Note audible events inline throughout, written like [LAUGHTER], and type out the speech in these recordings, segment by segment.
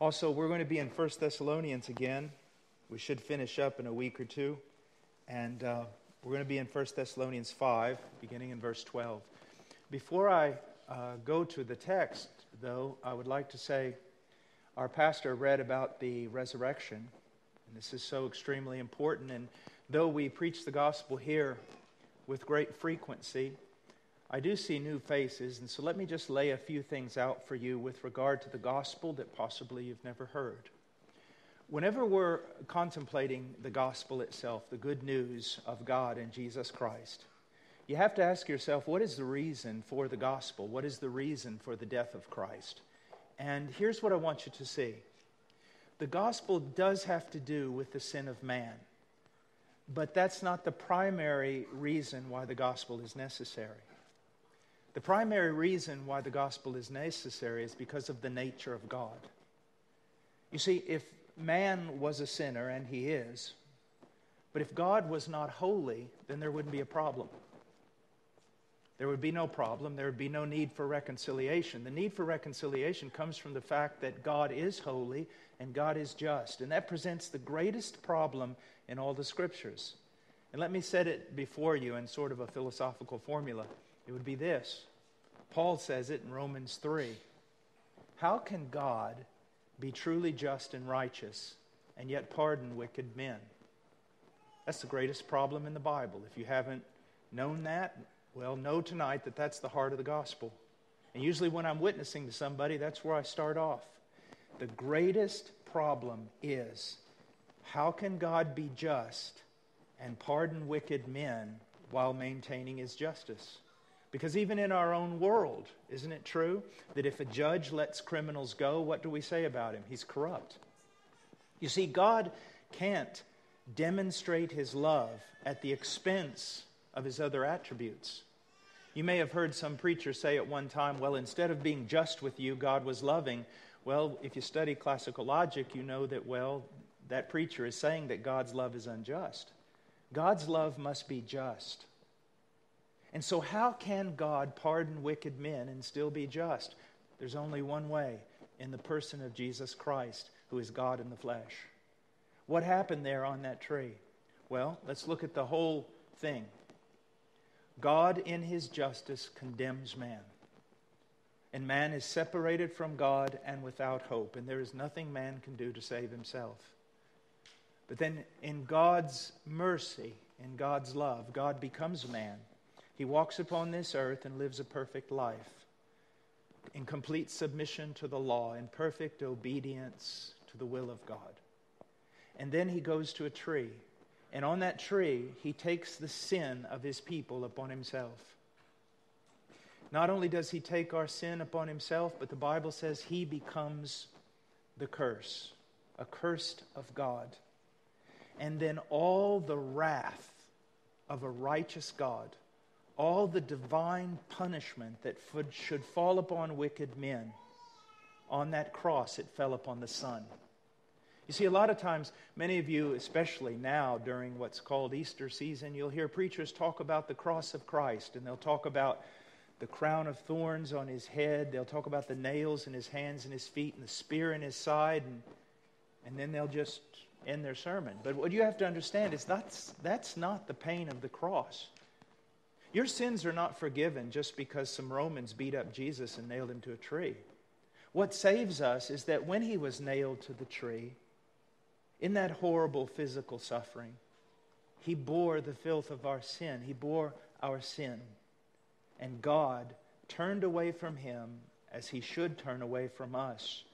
Also, we're going to be in 1 Thessalonians again. We should finish up in a week or two. And uh, we're going to be in 1 Thessalonians 5, beginning in verse 12. Before I uh, go to the text, though, I would like to say our pastor read about the resurrection, and this is so extremely important. And though we preach the gospel here with great frequency, I do see new faces, and so let me just lay a few things out for you with regard to the gospel that possibly you've never heard. Whenever we're contemplating the gospel itself, the good news of God and Jesus Christ, you have to ask yourself what is the reason for the gospel? What is the reason for the death of Christ? And here's what I want you to see the gospel does have to do with the sin of man, but that's not the primary reason why the gospel is necessary. The primary reason why the gospel is necessary is because of the nature of God. You see, if man was a sinner, and he is, but if God was not holy, then there wouldn't be a problem. There would be no problem. There would be no need for reconciliation. The need for reconciliation comes from the fact that God is holy and God is just. And that presents the greatest problem in all the scriptures. And let me set it before you in sort of a philosophical formula. It would be this Paul says it in Romans 3. How can God be truly just and righteous and yet pardon wicked men? That's the greatest problem in the Bible. If you haven't known that, well, know tonight that that's the heart of the gospel. And usually, when I'm witnessing to somebody, that's where I start off. The greatest problem is how can God be just and pardon wicked men while maintaining his justice? Because even in our own world, isn't it true that if a judge lets criminals go, what do we say about him? He's corrupt. You see, God can't demonstrate his love at the expense of his other attributes. You may have heard some preacher say at one time, well, instead of being just with you, God was loving. Well, if you study classical logic, you know that, well, that preacher is saying that God's love is unjust. God's love must be just. And so, how can God pardon wicked men and still be just? There's only one way in the person of Jesus Christ, who is God in the flesh. What happened there on that tree? Well, let's look at the whole thing. God, in his justice, condemns man. And man is separated from God and without hope, and there is nothing man can do to save himself. But then, in God's mercy, in God's love, God becomes man. He walks upon this earth and lives a perfect life in complete submission to the law, in perfect obedience to the will of God. And then he goes to a tree and on that tree, he takes the sin of his people upon himself. Not only does he take our sin upon himself, but the Bible says he becomes the curse, accursed of God. And then all the wrath of a righteous God, all the divine punishment that should fall upon wicked men, on that cross it fell upon the Son. You see, a lot of times, many of you, especially now during what's called Easter season, you'll hear preachers talk about the cross of Christ, and they'll talk about the crown of thorns on his head. They'll talk about the nails in his hands and his feet and the spear in his side, and, and then they'll just end their sermon. But what you have to understand is that's, that's not the pain of the cross. Your sins are not forgiven just because some Romans beat up Jesus and nailed him to a tree. What saves us is that when he was nailed to the tree, in that horrible physical suffering, he bore the filth of our sin. He bore our sin. And God turned away from him as he should turn away from us.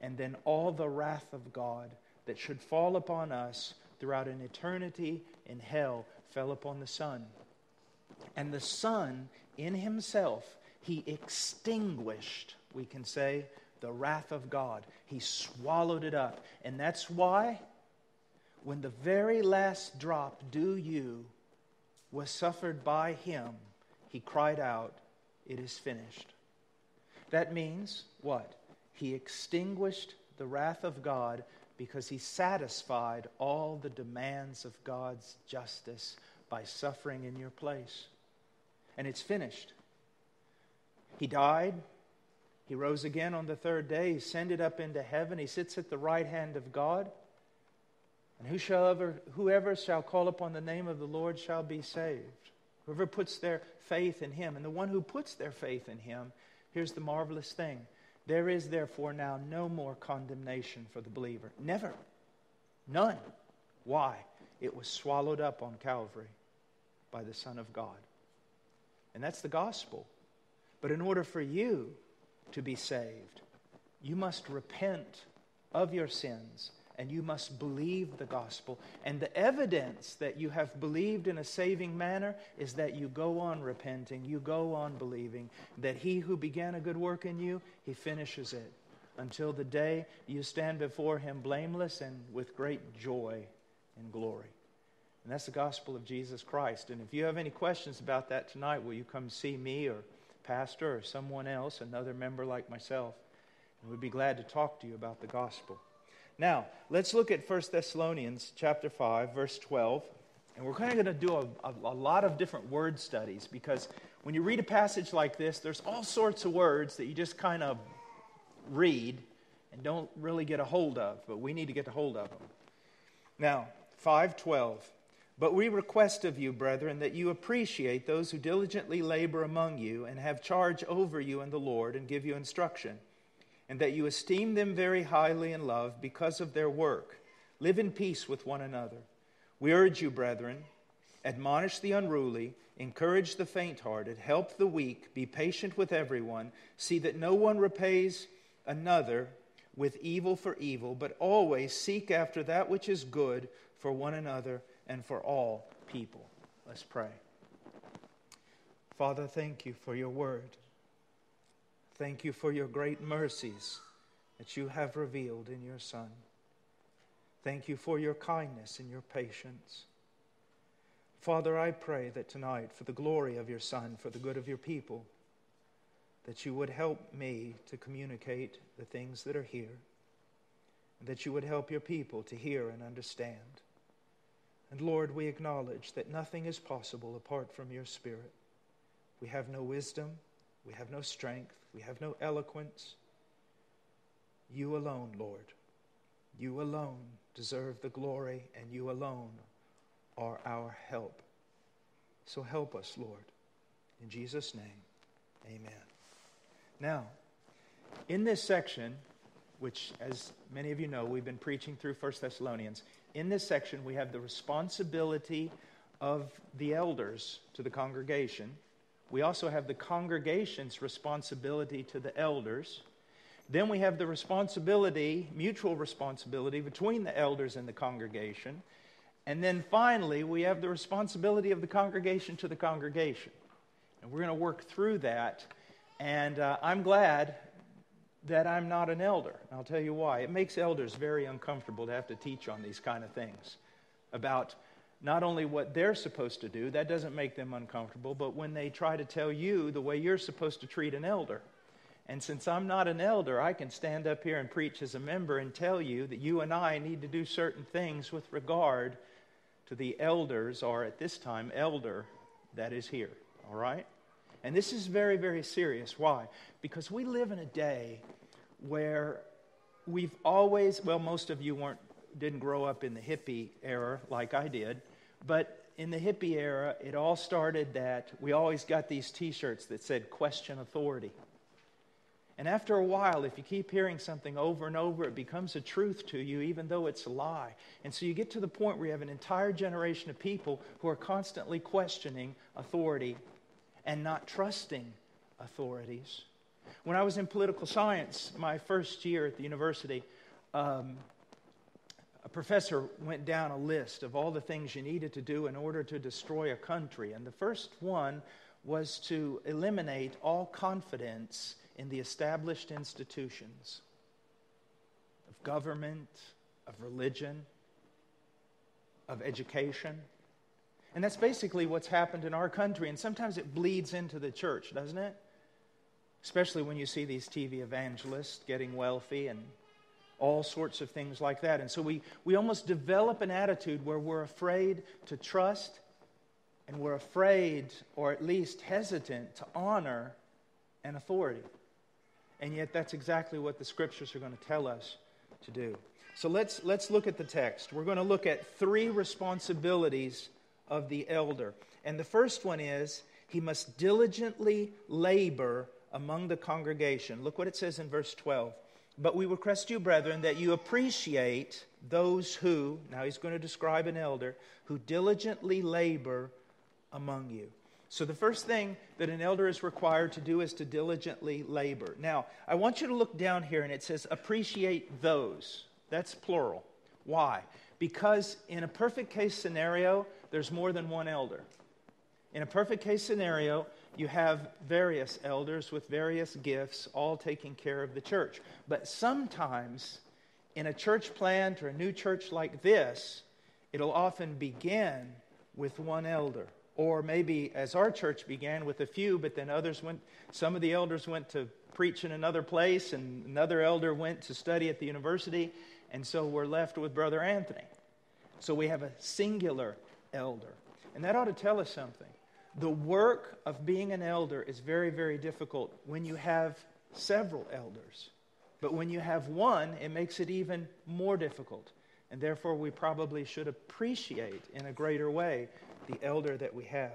And then all the wrath of God that should fall upon us throughout an eternity in hell fell upon the Son. And the Son, in himself, he extinguished, we can say, the wrath of God. He swallowed it up. And that's why when the very last drop due you was suffered by him, he cried out, It is finished. That means what? He extinguished the wrath of God because he satisfied all the demands of God's justice by suffering in your place. And it's finished. He died, He rose again on the third day. He ascended up into heaven. He sits at the right hand of God. And whoever shall call upon the name of the Lord shall be saved. Whoever puts their faith in him. And the one who puts their faith in him, here's the marvelous thing there is therefore now no more condemnation for the believer. Never. None. Why? It was swallowed up on Calvary by the Son of God. And that's the gospel. But in order for you to be saved, you must repent of your sins and you must believe the gospel. And the evidence that you have believed in a saving manner is that you go on repenting, you go on believing that he who began a good work in you, he finishes it until the day you stand before him blameless and with great joy and glory. And that's the gospel of Jesus Christ. And if you have any questions about that tonight, will you come see me or pastor or someone else, another member like myself? And we'd be glad to talk to you about the gospel. Now, let's look at 1 Thessalonians chapter 5, verse 12. And we're kind of going to do a, a, a, lot of different word studies because when you read a passage like this, there's all sorts of words that you just kind of read and don't really get a hold of, but we need to get a hold of them. Now, 512. But we request of you, brethren, that you appreciate those who diligently labor among you and have charge over you in the Lord and give you instruction, and that you esteem them very highly in love because of their work. Live in peace with one another. We urge you, brethren, admonish the unruly, encourage the faint hearted, help the weak, be patient with everyone, see that no one repays another with evil for evil, but always seek after that which is good for one another and for all people. Let's pray. Father, thank you for your word. Thank you for your great mercies that you have revealed in your Son. Thank you for your kindness and your patience. Father, I pray that tonight, for the glory of your Son, for the good of your people, that you would help me to communicate the things that are here, and that you would help your people to hear and understand. And Lord, we acknowledge that nothing is possible apart from your Spirit. We have no wisdom, we have no strength, we have no eloquence. You alone, Lord, you alone deserve the glory, and you alone are our help. So help us, Lord. In Jesus' name, amen. Now, in this section, which, as many of you know, we've been preaching through 1 Thessalonians, in this section, we have the responsibility of the elders to the congregation. We also have the congregation's responsibility to the elders. Then we have the responsibility, mutual responsibility between the elders and the congregation. And then finally, we have the responsibility of the congregation to the congregation. And we're going to work through that. And uh, I'm glad that I'm not an elder. I'll tell you why. It makes elders very uncomfortable to have to teach on these kind of things about not only what they're supposed to do, that doesn't make them uncomfortable, but when they try to tell you the way you're supposed to treat an elder. And since I'm not an elder, I can stand up here and preach as a member and tell you that you and I need to do certain things with regard to the elders, or at this time, elder that is here. All right? And this is very, very serious. Why? Because we live in a day where we've always, well, most of you weren't, didn't grow up in the hippie era like I did, but in the hippie era, it all started that we always got these t shirts that said question authority. And after a while, if you keep hearing something over and over, it becomes a truth to you, even though it's a lie. And so you get to the point where you have an entire generation of people who are constantly questioning authority and not trusting authorities. When I was in political science, my first year at the university, um, a professor went down a list of all the things you needed to do in order to destroy a country. And the first one was to eliminate all confidence in the established institutions of government, of religion, of education. And that's basically what's happened in our country. And sometimes it bleeds into the church, doesn't it? Especially when you see these TV evangelists getting wealthy and all sorts of things like that. And so we, we almost develop an attitude where we're afraid to trust and we're afraid, or at least hesitant, to honor an authority. And yet, that's exactly what the scriptures are going to tell us to do. So let's, let's look at the text. We're going to look at three responsibilities of the elder. And the first one is he must diligently labor among the congregation. Look what it says in verse 12. But we request you, brethren, that you appreciate those who, now he's going to describe an elder, who diligently labor among you. So, the first thing that an elder is required to do is to diligently labor. Now, I want you to look down here and it says, appreciate those. That's plural. Why? Because in a perfect case scenario, there's more than one elder. In a perfect case scenario, you have various elders with various gifts all taking care of the church. But sometimes in a church plant or a new church like this, it'll often begin with one elder or maybe as our church began with a few, but then others went, some of the elders went to preach in another place, and another elder went to study at the university, and so we're left with Brother Anthony. So we have a singular elder. And that ought to tell us something. The work of being an elder is very, very difficult when you have several elders. But when you have one, it makes it even more difficult. And therefore, we probably should appreciate in a greater way the elder that we have.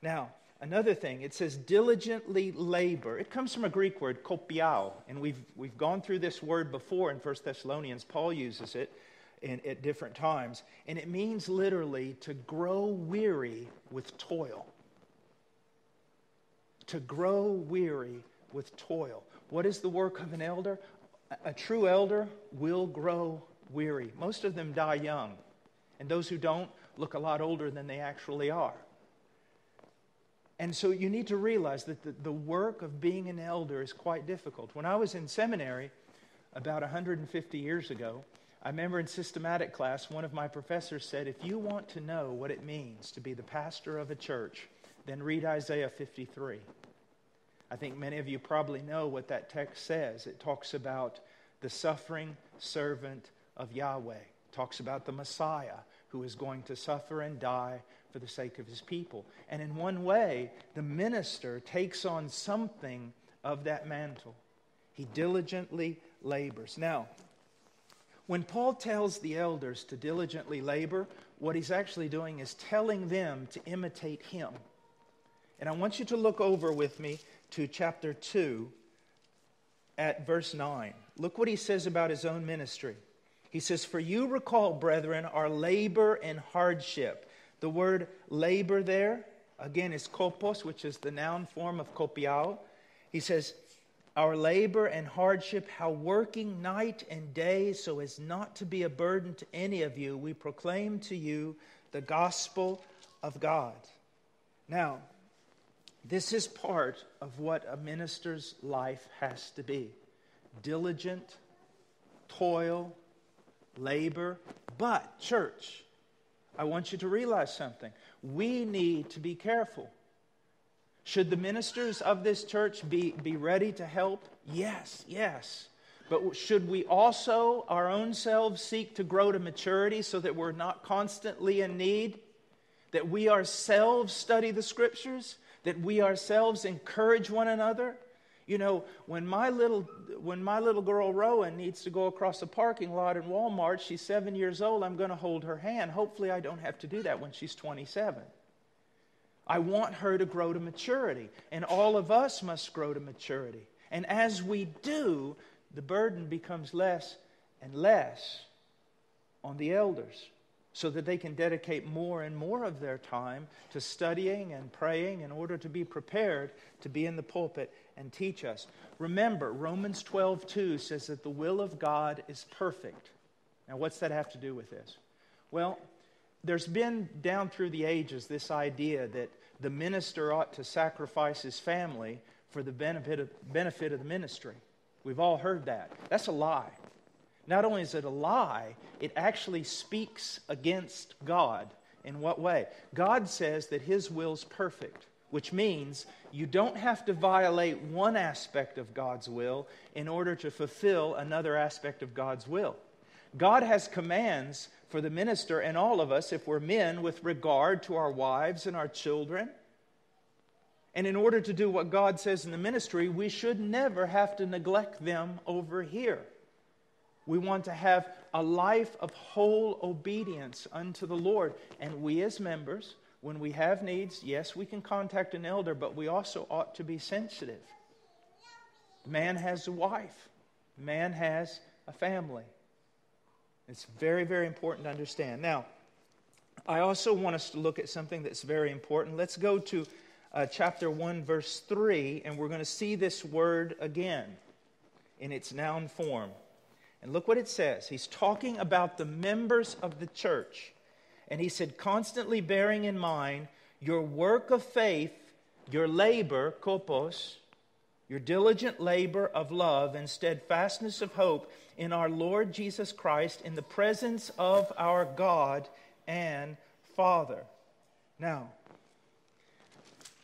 Now, another thing, it says diligently labor. It comes from a Greek word, kopiao, and we've, we've gone through this word before in 1 Thessalonians. Paul uses it in, at different times, and it means literally to grow weary with toil. To grow weary with toil. What is the work of an elder? A, true elder will grow weary. Most of them die young, and those who don't look a lot older than they actually are. And so you need to realize that the, the work of being an elder is quite difficult. When I was in seminary about 150 years ago, I remember in systematic class, one of my professors said, If you want to know what it means to be the pastor of a church, then read Isaiah 53. I think many of you probably know what that text says. It talks about the suffering servant of Yahweh, it talks about the Messiah who is going to suffer and die for the sake of his people. And in one way, the minister takes on something of that mantle. He diligently labors. Now, when Paul tells the elders to diligently labor, what he's actually doing is telling them to imitate him. And I want you to look over with me to chapter 2 at verse 9. Look what he says about his own ministry. He says, For you recall, brethren, our labor and hardship. The word labor there, again, is kopos, which is the noun form of kopiao. He says, Our labor and hardship, how working night and day so as not to be a burden to any of you, we proclaim to you the gospel of God. Now, this is part of what a minister's life has to be diligent, toil, labor. But, church, I want you to realize something. We need to be careful. Should the ministers of this church be, be ready to help? Yes, yes. But should we also, our own selves, seek to grow to maturity so that we're not constantly in need? That we ourselves study the scriptures? That we ourselves encourage one another? You know, when my little when my little girl Rowan needs to go across a parking lot in Walmart, she's seven years old. I'm going to hold her hand. Hopefully, I don't have to do that when she's 27. I want her to grow to maturity, and all of us must grow to maturity. And as we do, the burden becomes less and less on the elders so that they can dedicate more and more of their time to studying and praying in order to be prepared to be in the pulpit and teach us. Remember, Romans 12, 2 says that the will of God is perfect. Now, what's that have to do with this? Well, there's been down through the ages this idea that the minister ought to sacrifice his family for the benefit of, benefit of the ministry. We've all heard that. That's a lie. Not only is it a lie, it actually speaks against God. In what way? God says that his will's perfect which means you don't have to violate one aspect of God's will in order to fulfill another aspect of God's will. God has commands for the minister and all of us, if we're men, with regard to our wives and our children. And in order to do what God says in the ministry, we should never have to neglect them over here. We want to have a life of whole obedience unto the Lord. And we, as members, when we have needs, yes, we can contact an elder, but we also ought to be sensitive. Man has a wife, man has a family. It's very, very important to understand. Now, I also want us to look at something that's very important. Let's go to uh, chapter 1, verse 3, and we're going to see this word again in its noun form. And look what it says. He's talking about the members of the church. And he said, constantly bearing in mind your work of faith, your labor, kopos, your diligent labor of love and steadfastness of hope in our Lord Jesus Christ in the presence of our God and Father. Now,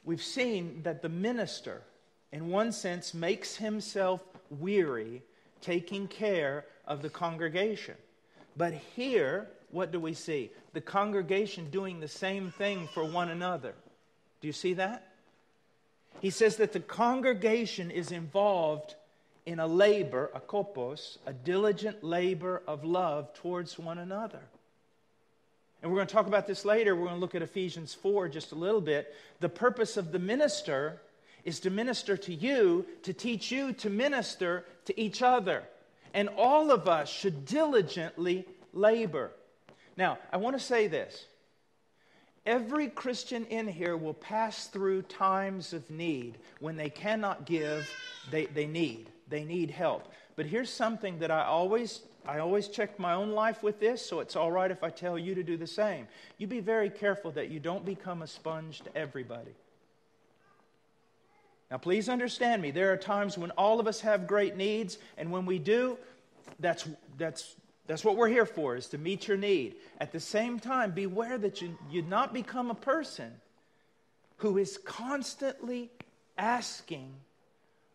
we've seen that the minister, in one sense, makes himself weary taking care of the congregation. But here, what do we see? The congregation doing the same thing for one another. Do you see that? He says that the congregation is involved in a labor, a kopos, a diligent labor of love towards one another. And we're going to talk about this later. We're going to look at Ephesians 4 just a little bit. The purpose of the minister is to minister to you, to teach you to minister to each other. And all of us should diligently labor. Now, I want to say this. Every Christian in here will pass through times of need when they cannot give, they, they need. They need help. But here's something that I always I always check my own life with this, so it's all right if I tell you to do the same. You be very careful that you don't become a sponge to everybody. Now, please understand me. There are times when all of us have great needs, and when we do, that's, that's, that's what we're here for, is to meet your need. At the same time, beware that you, you not become a person who is constantly asking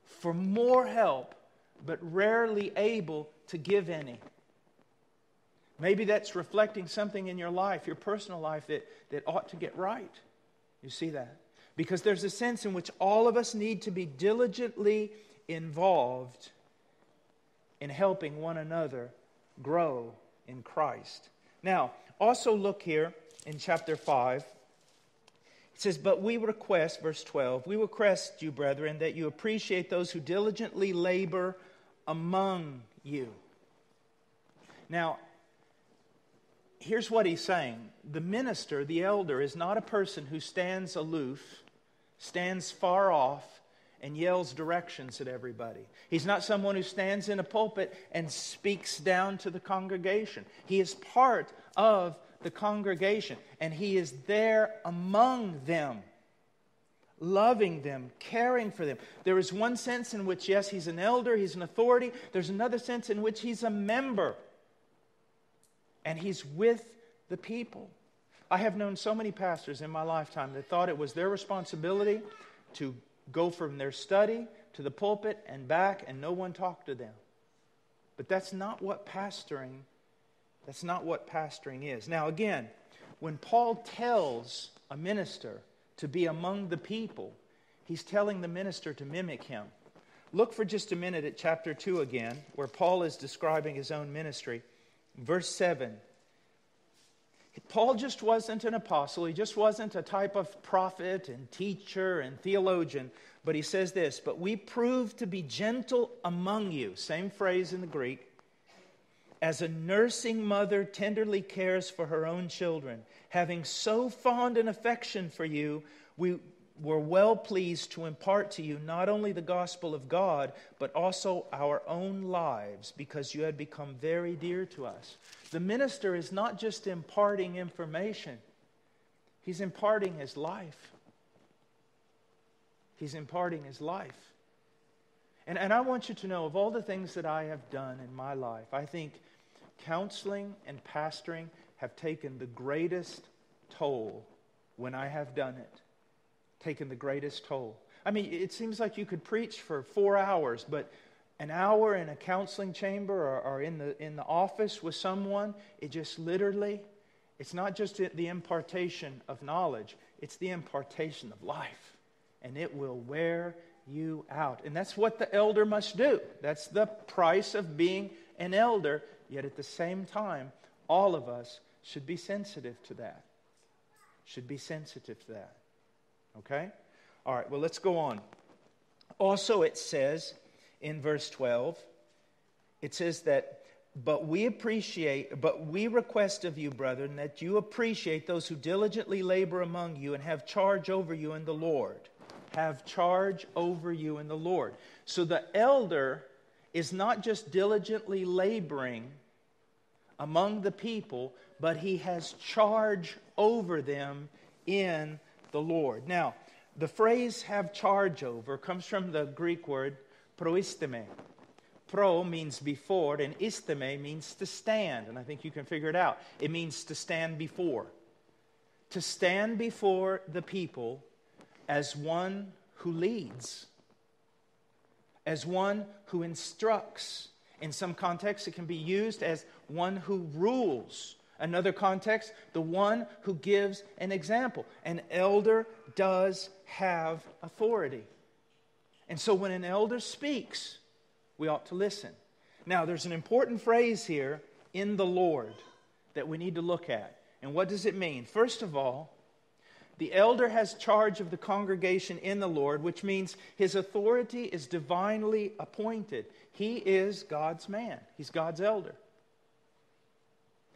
for more help, but rarely able to give any. Maybe that's reflecting something in your life, your personal life, that, that ought to get right. You see that? Because there's a sense in which all of us need to be diligently involved in helping one another grow in Christ. Now, also look here in chapter 5. It says, But we request, verse 12, we request you, brethren, that you appreciate those who diligently labor among you. Now, here's what he's saying the minister, the elder, is not a person who stands aloof stands far off and yells directions at everybody. He's not someone who stands in a pulpit and speaks down to the congregation. He is part of the congregation and he is there among them, loving them, caring for them. There is one sense in which, yes, he's an elder, he's an authority. There's another sense in which he's a member and he's with the people. I have known so many pastors in my lifetime that thought it was their responsibility to go from their study to the pulpit and back and no one talked to them. But that's not what pastoring that's not what pastoring is. Now again, when Paul tells a minister to be among the people, he's telling the minister to mimic him. Look for just a minute at chapter 2 again, where Paul is describing his own ministry. Verse 7 Paul just wasn't an apostle. He just wasn't a type of prophet and teacher and theologian. But he says this But we prove to be gentle among you. Same phrase in the Greek. As a nursing mother tenderly cares for her own children, having so fond an affection for you, we were well pleased to impart to you not only the gospel of God, but also our own lives, because you had become very dear to us. The minister is not just imparting information, he's imparting his life. He's imparting his life. And, and I want you to know of all the things that I have done in my life, I think counseling and pastoring have taken the greatest toll when I have done it. Taken the greatest toll. I mean, it seems like you could preach for four hours, but an hour in a counseling chamber or, or, in, the, in the office with someone, it just literally, it's not just the impartation of knowledge, it's the impartation of life and it will wear you out. And that's what the elder must do. That's the price of being an elder. Yet at the same time, all of us should be sensitive to that. Should be sensitive to that. Okay? All right, well, let's go on. Also, it says in verse 12, it says that, but we appreciate, but we request of you, brethren, that you appreciate those who diligently labor among you and have charge over you in the Lord. Have charge over you in the Lord. So the elder is not just diligently laboring among the people, but he has charge over them in the Lord. Now, the phrase have charge over comes from the Greek word proisteme. Pro means before, and isteme means to stand. And I think you can figure it out. It means to stand before. To stand before the people as one who leads, as one who instructs. In some contexts, it can be used as one who rules. Another context, the one who gives an example. An elder does have authority. And so when an elder speaks, we ought to listen. Now, there's an important phrase here in the Lord that we need to look at. And what does it mean? First of all, the elder has charge of the congregation in the Lord, which means his authority is divinely appointed. He is God's man, he's God's elder.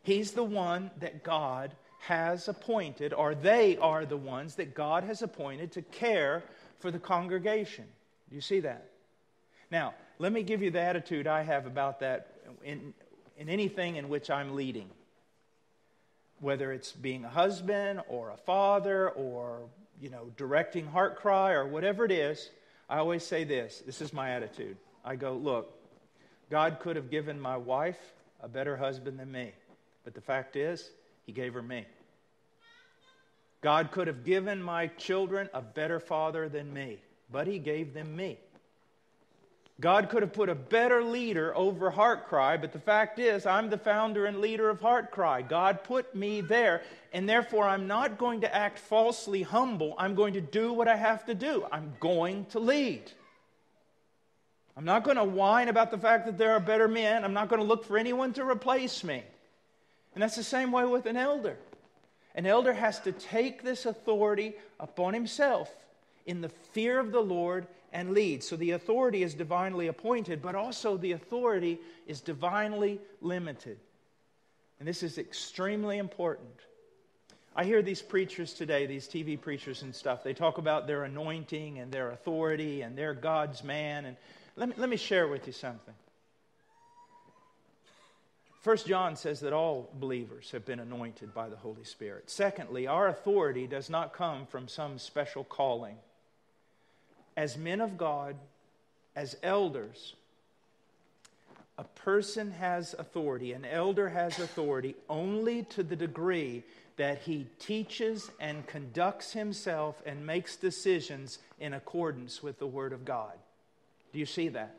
He's the one that God has appointed, or they are the ones that God has appointed to care for the congregation. Do you see that? Now, let me give you the attitude I have about that in, in anything in which I'm leading. Whether it's being a husband or a father or, you know, directing HeartCry or whatever it is, I always say this. This is my attitude. I go, look, God could have given my wife a better husband than me. But the fact is, He gave her me. God could have given my children a better father than me, but He gave them me. God could have put a better leader over HeartCry, but the fact is, I'm the founder and leader of HeartCry. God put me there, and therefore I'm not going to act falsely humble. I'm going to do what I have to do. I'm going to lead. I'm not going to whine about the fact that there are better men. I'm not going to look for anyone to replace me. And that's the same way with an elder. An elder has to take this authority upon himself in the fear of the Lord and lead. So the authority is divinely appointed, but also the authority is divinely limited. And this is extremely important. I hear these preachers today, these TV preachers and stuff, they talk about their anointing and their authority and they're God's man. And let me, let me share with you something. First John says that all believers have been anointed by the Holy Spirit. Secondly, our authority does not come from some special calling. As men of God, as elders, a person has authority, an elder has authority only to the degree that he teaches and conducts himself and makes decisions in accordance with the Word of God. Do you see that?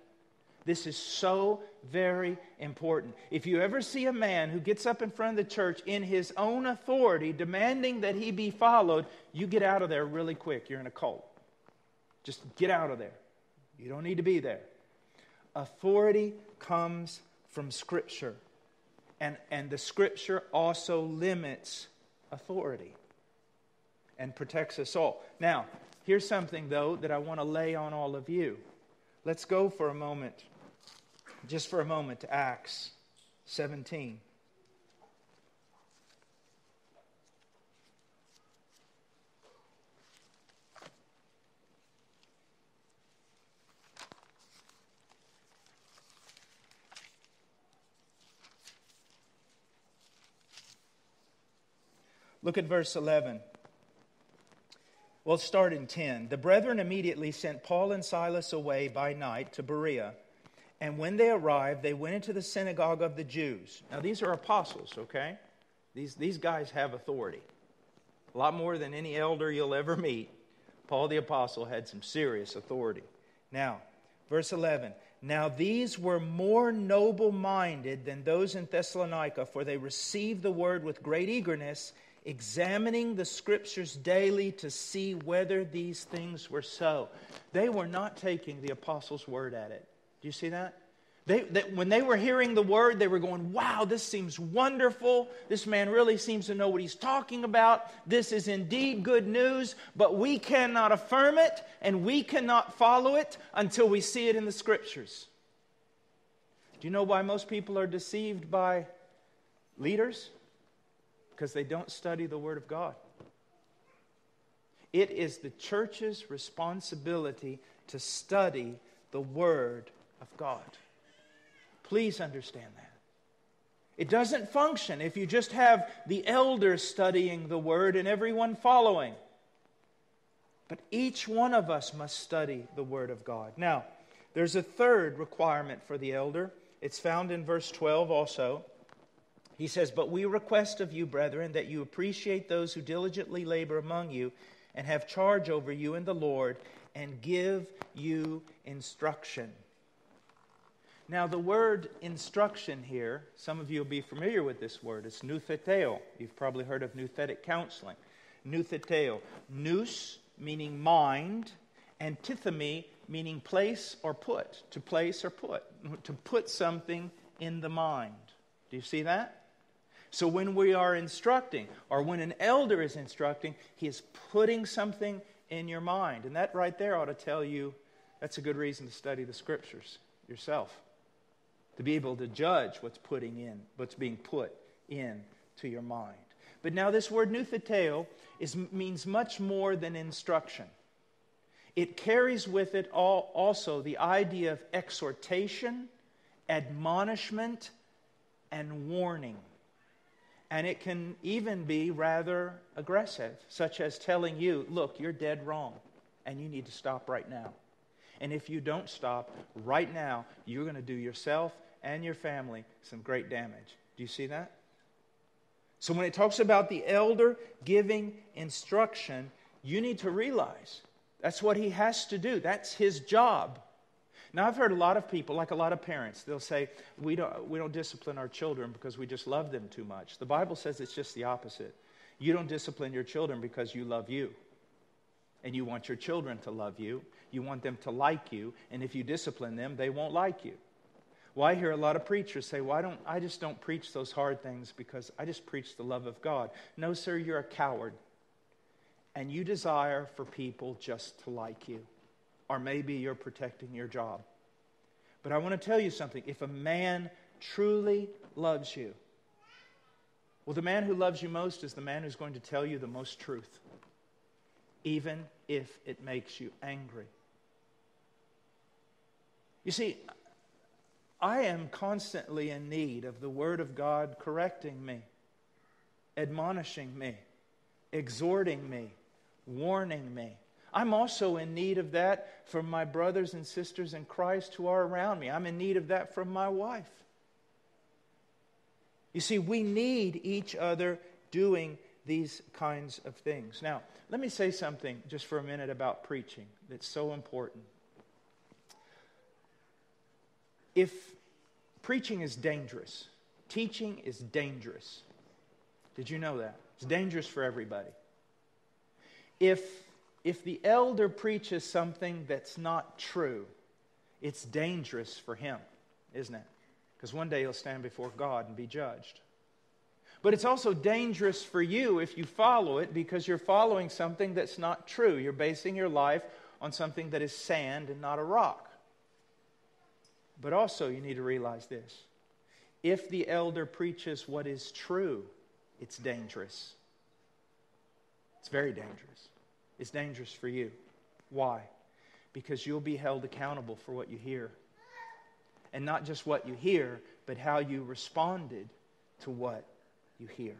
This is so very important. If you ever see a man who gets up in front of the church in his own authority, demanding that he be followed, you get out of there really quick. You're in a cult. Just get out of there. You don't need to be there. Authority comes from Scripture, and, and the Scripture also limits authority and protects us all. Now, here's something, though, that I want to lay on all of you. Let's go for a moment just for a moment to Acts 17. Look at verse 11. Well, start in 10. The brethren immediately sent Paul and Silas away by night to Berea and when they arrived, they went into the synagogue of the Jews. Now, these are apostles, okay? These, these guys have authority. A lot more than any elder you'll ever meet. Paul the apostle had some serious authority. Now, verse 11. Now, these were more noble minded than those in Thessalonica, for they received the word with great eagerness examining the scriptures daily to see whether these things were so. They were not taking the apostles' word at it. Do you see that? They, they, when they were hearing the word, they were going, Wow, this seems wonderful. This man really seems to know what he's talking about. This is indeed good news, but we cannot affirm it and we cannot follow it until we see it in the scriptures. Do you know why most people are deceived by leaders? Because they don't study the Word of God. It is the church's responsibility to study the Word of God. Please understand that. It doesn't function if you just have the elders studying the Word and everyone following. But each one of us must study the Word of God. Now, there's a third requirement for the elder, it's found in verse 12 also. He says, But we request of you, brethren, that you appreciate those who diligently labor among you and have charge over you in the Lord and give you instruction. Now, the word instruction here, some of you will be familiar with this word. It's noutheteo. You've probably heard of nouthetic counseling. Noutheteo. Nous, meaning mind, and tithemi, meaning place or put, to place or put, to put something in the mind. Do you see that? So when we are instructing, or when an elder is instructing, he is putting something in your mind. And that right there ought to tell you that's a good reason to study the scriptures yourself. To be able to judge what's putting in, what's being put in to your mind. But now this word noutheteo is, means much more than instruction it carries with it all, also the idea of exhortation, admonishment, and warning. And it can even be rather aggressive, such as telling you, look, you're dead wrong, and you need to stop right now. And if you don't stop right now, you're going to do yourself and your family some great damage. Do you see that? So when it talks about the elder giving instruction, you need to realize that's what he has to do, that's his job. Now, I've heard a lot of people, like a lot of parents, they'll say, we don't, we don't discipline our children because we just love them too much. The Bible says it's just the opposite. You don't discipline your children because you love you. And you want your children to love you. You want them to like you. And if you discipline them, they won't like you. Well, I hear a lot of preachers say, Why don't I just don't preach those hard things because I just preach the love of God? No, sir, you're a coward and you desire for people just to like you. Or maybe you're protecting your job. But I want to tell you something. If a man truly loves you, well, the man who loves you most is the man who's going to tell you the most truth, even if it makes you angry. You see, I am constantly in need of the Word of God correcting me, admonishing me, exhorting me, warning me. I'm also in need of that from my brothers and sisters in Christ who are around me. I'm in need of that from my wife. You see, we need each other doing these kinds of things. Now, let me say something just for a minute about preaching that's so important. If preaching is dangerous, teaching is dangerous. Did you know that? It's dangerous for everybody if, if the elder preaches something that's not true, it's dangerous for him, isn't it? Because one day he'll stand before God and be judged. But it's also dangerous for you if you follow it because you're following something that's not true. You're basing your life on something that is sand and not a rock. But also, you need to realize this if the elder preaches what is true, it's dangerous. It's very dangerous. It's dangerous for you. Why? Because you'll be held accountable for what you hear. And not just what you hear, but how you responded to what you hear.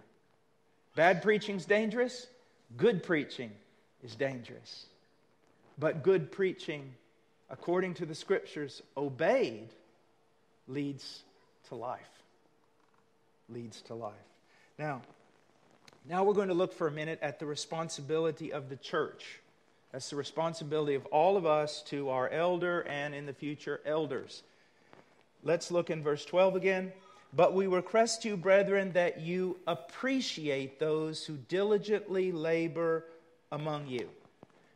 Bad preaching's dangerous, good preaching is dangerous. But good preaching, according to the scriptures, obeyed, leads to life. Leads to life. Now, now we're going to look for a minute at the responsibility of the church. That's the responsibility of all of us to our elder and in the future elders. Let's look in verse 12 again. But we request you, brethren, that you appreciate those who diligently labor among you.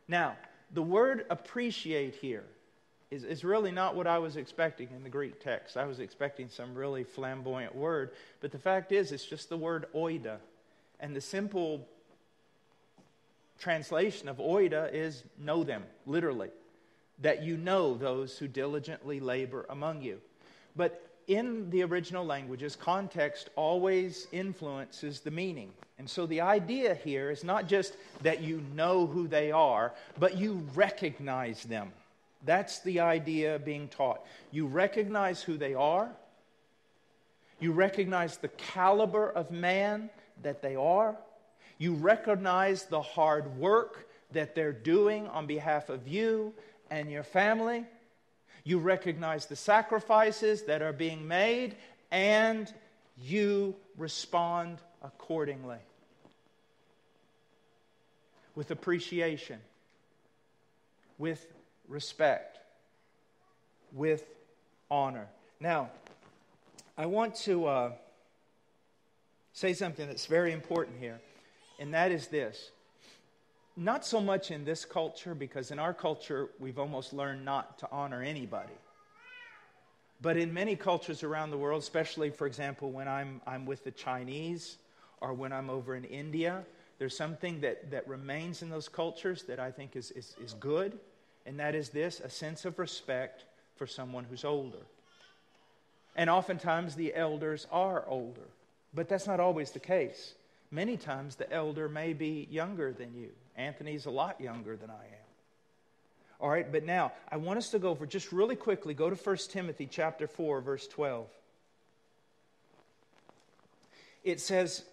Now, the word appreciate here is, is really not what I was expecting in the Greek text. I was expecting some really flamboyant word, but the fact is, it's just the word oida. And the simple translation of oida is know them, literally. That you know those who diligently labor among you. But in the original languages, context always influences the meaning. And so the idea here is not just that you know who they are, but you recognize them. That's the idea being taught. You recognize who they are, you recognize the caliber of man that they are, you recognize the hard work that they're doing on behalf of you and your family. You recognize the sacrifices that are being made, and you respond accordingly with appreciation, with respect, with honor. Now, I want to uh, say something that's very important here, and that is this. Not so much in this culture, because in our culture, we've almost learned not to honor anybody. But in many cultures around the world, especially, for example, when I'm, I'm with the Chinese or when I'm over in India, there's something that, that remains in those cultures that I think is, is, is good and that is this a sense of respect for someone who's older. And oftentimes the elders are older, but that's not always the case. Many times the elder may be younger than you. Anthony's a lot younger than I am. All right, but now I want us to go over just really quickly, go to 1 Timothy chapter 4, verse 12. It says,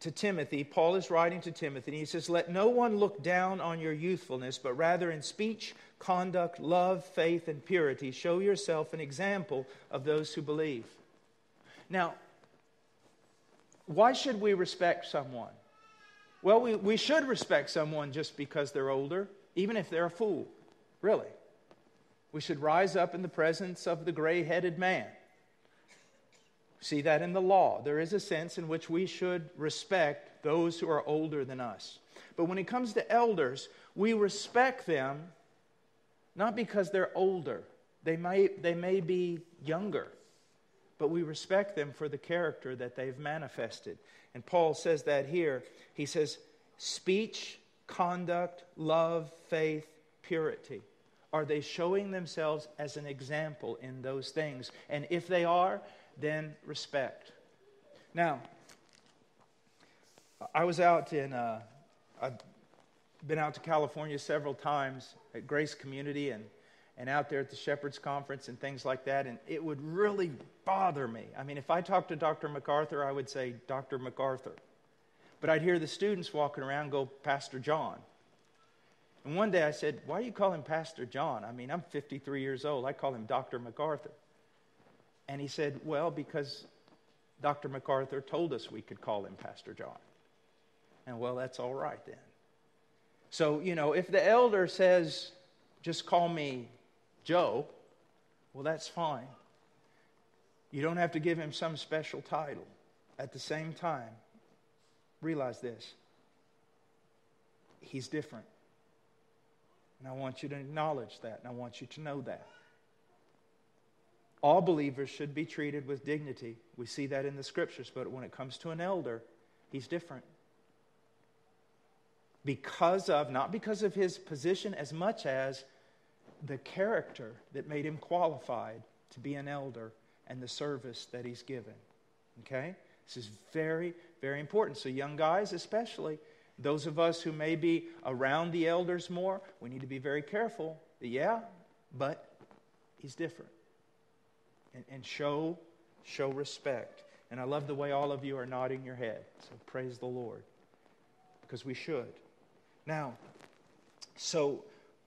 to Timothy, Paul is writing to Timothy, and he says, Let no one look down on your youthfulness, but rather in speech, conduct, love, faith, and purity, show yourself an example of those who believe. Now, why should we respect someone? Well, we, we should respect someone just because they're older, even if they're a fool. Really. We should rise up in the presence of the gray headed man see that in the law. There is a sense in which we should respect those who are older than us. But when it comes to elders, we respect them not because they're older, they may, they may be younger, but we respect them for the character that they've manifested. And Paul says that here. He says, speech, conduct, love, faith, purity. Are they showing themselves as an example in those things? And if they are, then respect. Now, I was out in, uh, I've been out to California several times at Grace Community and, and out there at the Shepherds Conference and things like that, and it would really bother me. I mean, if I talked to Dr. MacArthur, I would say, Dr. MacArthur. But I'd hear the students walking around go, Pastor John. And one day I said, Why do you call him Pastor John? I mean, I'm 53 years old. I call him Dr. MacArthur. And he said, Well, because Dr. MacArthur told us we could call him Pastor John. And well, that's all right then. So, you know, if the elder says, just call me Joe, well, that's fine. You don't have to give him some special title. At the same time, realize this he's different. And I want you to acknowledge that, and I want you to know that. All believers should be treated with dignity. We see that in the scriptures, but when it comes to an elder, he's different. Because of, not because of his position as much as the character that made him qualified to be an elder and the service that he's given. Okay? This is very, very important. So, young guys, especially, those of us who may be around the elders more, we need to be very careful. Yeah, but he's different and, and show, show respect. And I love the way all of you are nodding your head. So praise the Lord. Because we should. Now, so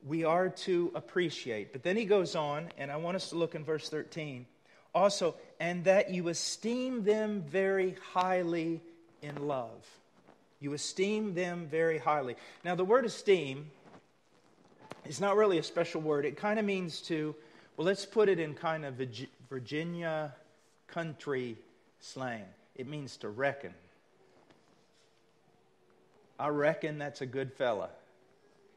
we are to appreciate. But then he goes on, and I want us to look in verse 13. Also, and that you esteem them very highly in love. You esteem them very highly. Now, the word esteem is not really a special word. It kind of means to, well, let's put it in kind of Virginia country slang. It means to reckon. I reckon that's a good fella.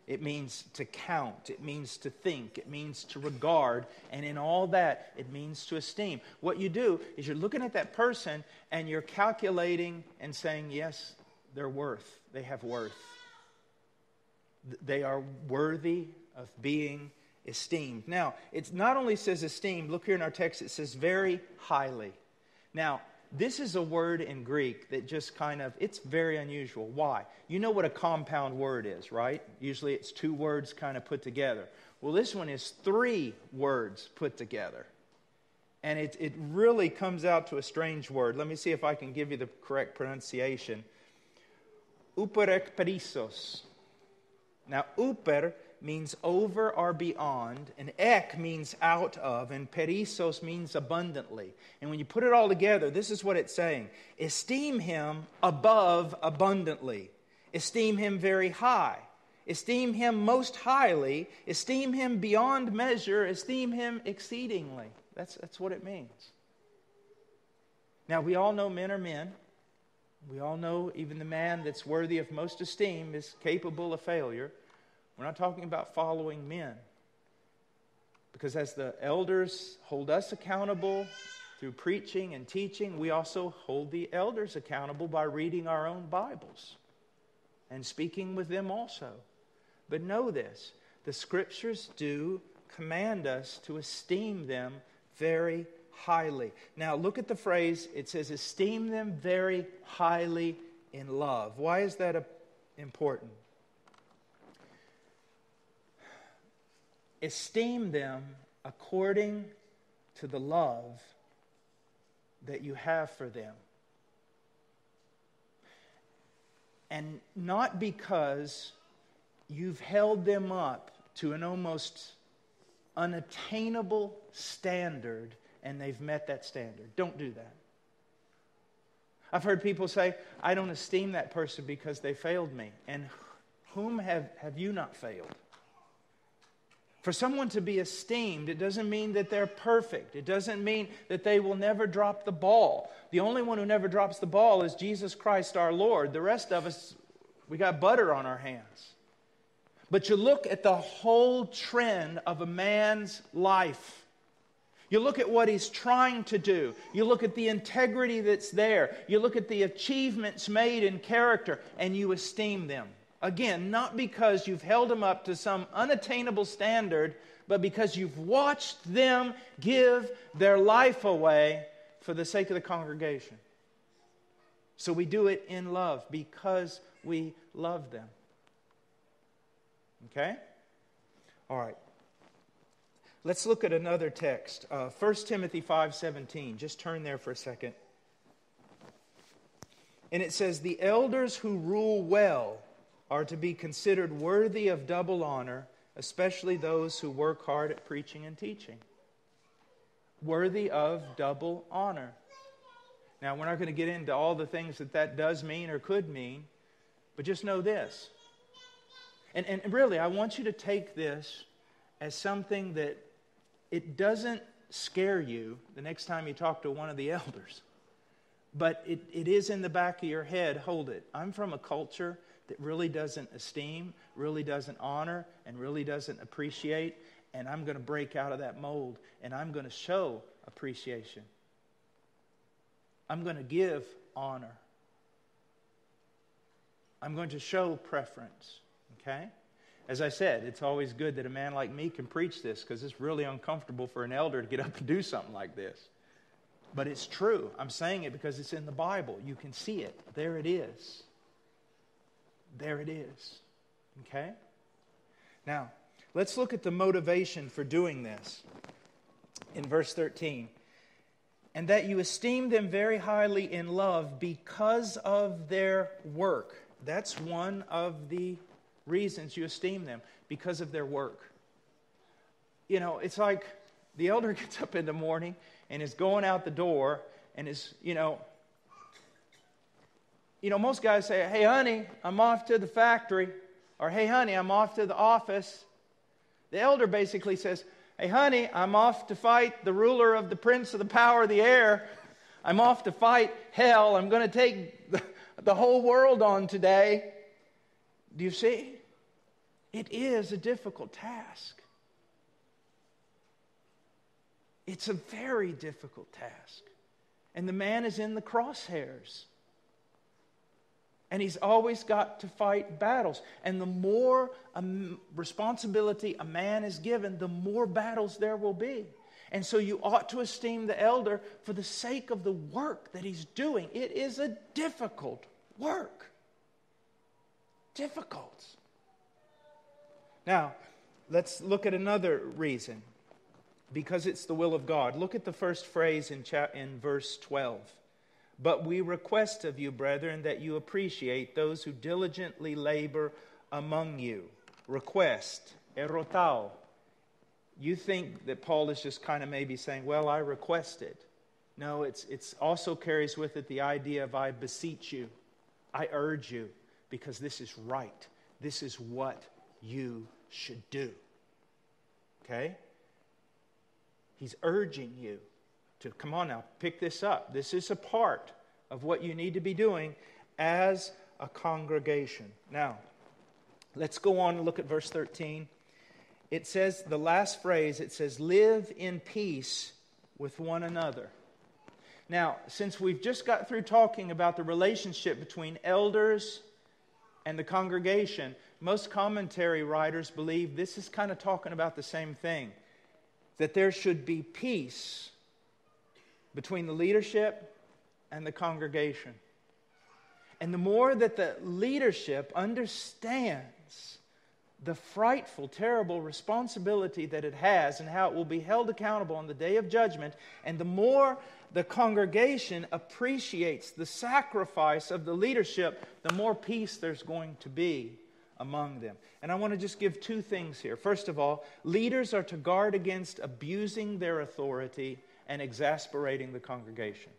It means to count. It means to think. It means to regard. And in all that, it means to esteem. What you do is you're looking at that person and you're calculating and saying, yes, they're worth. They have worth. They are worthy of being esteemed. Now, it not only says esteemed, look here in our text, it says very highly. Now, this is a word in Greek that just kind of, it's very unusual. Why? You know what a compound word is, right? Usually it's two words kind of put together. Well, this one is three words put together. And it, it really comes out to a strange word. Let me see if I can give you the correct pronunciation. Uperekperisos. Now, uper means over or beyond, and ek means out of, and perisos means abundantly. And when you put it all together, this is what it's saying Esteem him above abundantly, esteem him very high, esteem him most highly, esteem him beyond measure, esteem him exceedingly. That's, that's what it means. Now, we all know men are men. We all know even the man that's worthy of most esteem is capable of failure. We're not talking about following men. Because as the elders hold us accountable through preaching and teaching, we also hold the elders accountable by reading our own Bibles and speaking with them also. But know this the scriptures do command us to esteem them very highly. Now, look at the phrase it says, esteem them very highly in love. Why is that uh, important? Esteem them according to the love that you have for them. And not because you've held them up to an almost unattainable standard and they've met that standard. Don't do that. I've heard people say, I don't esteem that person because they failed me. And whom have, have you not failed? For someone to be esteemed, it doesn't mean that they're perfect. It doesn't mean that they will never drop the ball. The only one who never drops the ball is Jesus Christ our Lord. The rest of us, we got butter on our hands. But you look at the whole trend of a man's life. You look at what he's trying to do. You look at the integrity that's there. You look at the achievements made in character, and you esteem them. Again, not because you've held them up to some unattainable standard, but because you've watched them give their life away for the sake of the congregation. So we do it in love because we love them. Okay? All right. Let's look at another text. Uh, 1 Timothy 5:17. Just turn there for a second. And it says, "The elders who rule well are to be considered worthy of double honor, especially those who work hard at preaching and teaching. Worthy of double honor. Now, we're not going to get into all the things that that does mean or could mean, but just know this. And, and really, I want you to take this as something that it doesn't scare you the next time you talk to one of the [LAUGHS] elders. But it, it is in the back of your head. Hold it. I'm from a culture that really doesn't esteem, really doesn't honor, and really doesn't appreciate. And I'm going to break out of that mold and I'm going to show appreciation. I'm going to give honor. I'm going to show preference. Okay? As I said, it's always good that a man like me can preach this because it's really uncomfortable for an elder to get up and do something like this. But it's true. I'm saying it because it's in the Bible. You can see it. There it is there it is. Okay? Now, let's look at the motivation for doing this in verse 13. And that you esteem them very highly in love because of their work. That's one of the reasons you esteem them, because of their work. You know, it's like the elder [LAUGHS] gets up in the morning and is going out the door and is, you know, you know, most guys say, hey, honey, I'm off to the factory, or hey, honey, I'm off to the office. The elder basically says, hey, honey, I'm off to fight the ruler of the prince of the power of the air, I'm off to fight hell. I'm going to take the, the whole world on today. Do you see? It is a difficult task. It's a very difficult task. And the man is in the crosshairs. And he's always got to fight battles. And the more um, responsibility a man is given, the more battles there will be. And so you ought to esteem the elder for the sake of the work that he's doing. It is a difficult work. Difficult. Now, let's look at another reason because it's the will of God. Look at the first phrase in, cha- in verse 12. But we request of you, brethren, that you appreciate those who diligently labor among you. Request, erotao. You think that Paul is just kind of maybe saying, Well, I request it. No, it's, it's also carries with it the idea of I beseech you, I urge you, because this is right. This is what you should do. Okay? He's urging you to come on now, pick this up. This is a part of what you need to be doing as a congregation. Now, let's go on and look at verse 13. It says, the last phrase, it says, live in peace with one another. Now, since we've just got through talking about the relationship between elders and the congregation, most commentary writers believe this is kind of talking about the same thing that there should be peace between the leadership and the congregation. And the more that the leadership understands the frightful, terrible responsibility that it has and how it will be held accountable on the day of judgment, and the more the congregation appreciates the sacrifice of the leadership, the more peace there's going to be among them. And I want to just give two things here. First of all, leaders are to guard against abusing their authority and exasperating the congregation.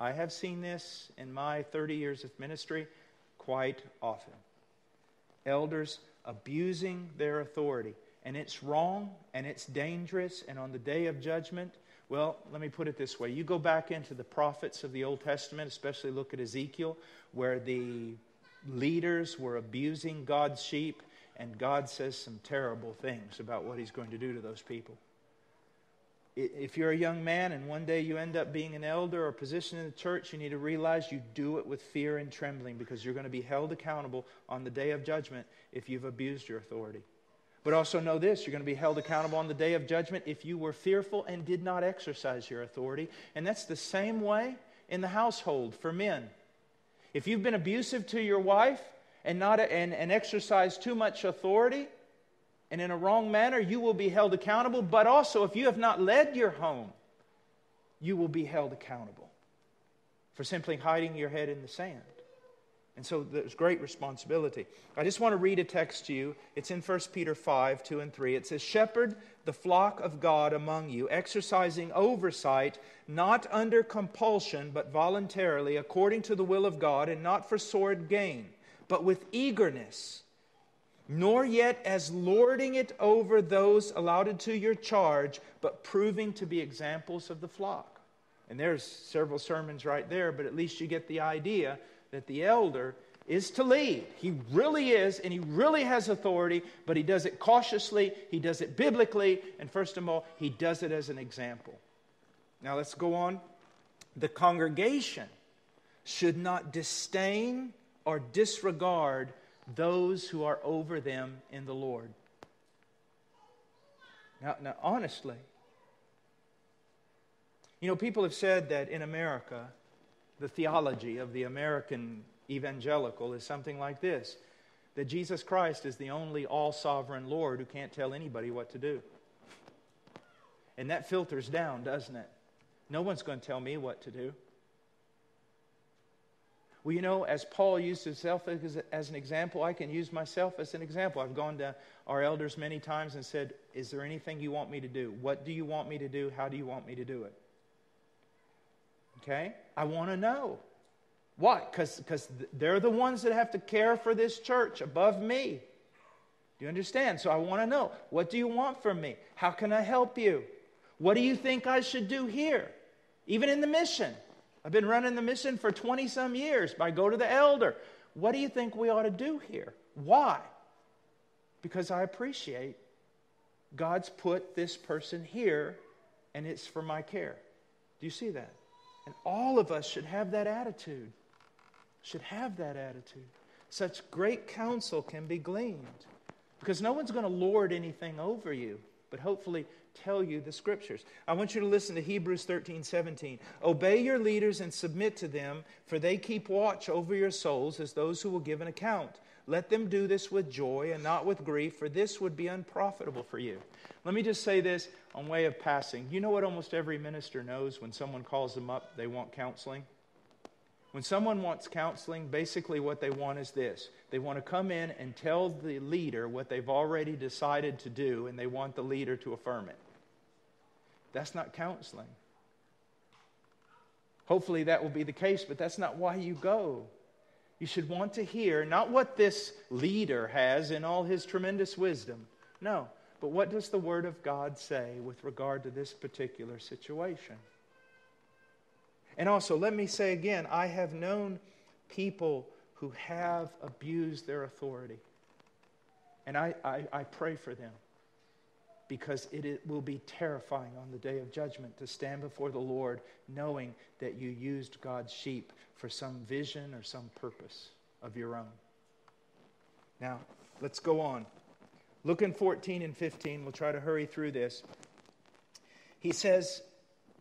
I have seen this in my 30 years of ministry quite often. Elders abusing their authority. And it's wrong and it's dangerous. And on the day of judgment, well, let me put it this way. You go back into the prophets of the Old Testament, especially look at Ezekiel, where the leaders were abusing God's sheep, and God says some terrible things about what He's going to do to those people. If you're a young man and one day you end up being an elder or a position in the church, you need to realize you do it with fear and trembling because you're going to be held accountable on the day of judgment if you've abused your authority. But also know this you're going to be held accountable on the day of judgment if you were fearful and did not exercise your authority. And that's the same way in the household for men. If you've been abusive to your wife and, not, and, and exercised too much authority and in a wrong manner, you will be held accountable. But also, if you have not led your home, you will be held accountable for simply hiding your head in the sand. And so there's great responsibility. I just want to read a text to you. It's in 1 Peter 5 2 and 3. It says, Shepherd the flock of God among you, exercising oversight, not under compulsion, but voluntarily, according to the will of God, and not for sword gain, but with eagerness, nor yet as lording it over those allotted to your charge, but proving to be examples of the flock. And there's several sermons right there, but at least you get the idea that the elder is to lead. He really is, and he really has authority, but he does it cautiously, he does it biblically, and first of all, he does it as an example. Now let's go on. The congregation should not disdain or disregard those who are over them in the Lord. Now, now honestly, you know, people have said that in America, the theology of the American evangelical is something like this that Jesus Christ is the only all sovereign Lord who can't tell anybody what to do. And that filters down, doesn't it? No one's going to tell me what to do. Well, you know, as Paul used himself as, as, an example, I can use myself as an example. I've gone to our elders many times and said, Is there anything you want me to do? What do you want me to do? How do you want me to do it? Okay? I want to know. Why? Because they're the ones that have to care for this church above me. Do you understand? So I want to know what do you want from me? How can I help you? What do you think I should do here? Even in the mission. I've been running the mission for 20 some years. I go to the elder. What do you think we ought to do here? Why? Because I appreciate God's put this person here and it's for my care. Do you see that? And all of us should have that attitude. Should have that attitude. Such great counsel can be gleaned because no one's going to lord anything over you, but hopefully tell you the scriptures. I want you to listen to Hebrews 13 17. Obey your leaders and submit to them, for they keep watch over your souls as those who will give an account. Let them do this with joy and not with grief, for this would be unprofitable for you. Let me just say this on way of passing. You know what almost every minister knows when someone calls them up, they want counseling? When someone wants counseling, basically what they want is this they want to come in and tell the leader what they've already decided to do, and they want the leader to affirm it. That's not counseling. Hopefully that will be the case, but that's not why you go. You should want to hear not what this leader has in all his tremendous wisdom. No, but what does the Word of God say with regard to this particular situation? And also, let me say again I have known people who have abused their authority. And I, I, I pray for them because it, will be terrifying on the day of judgment to stand before the Lord knowing that you used God's sheep for some vision or some purpose of your own. Now, let's go on. Look in 14 and 15. We'll try to hurry through this. He says,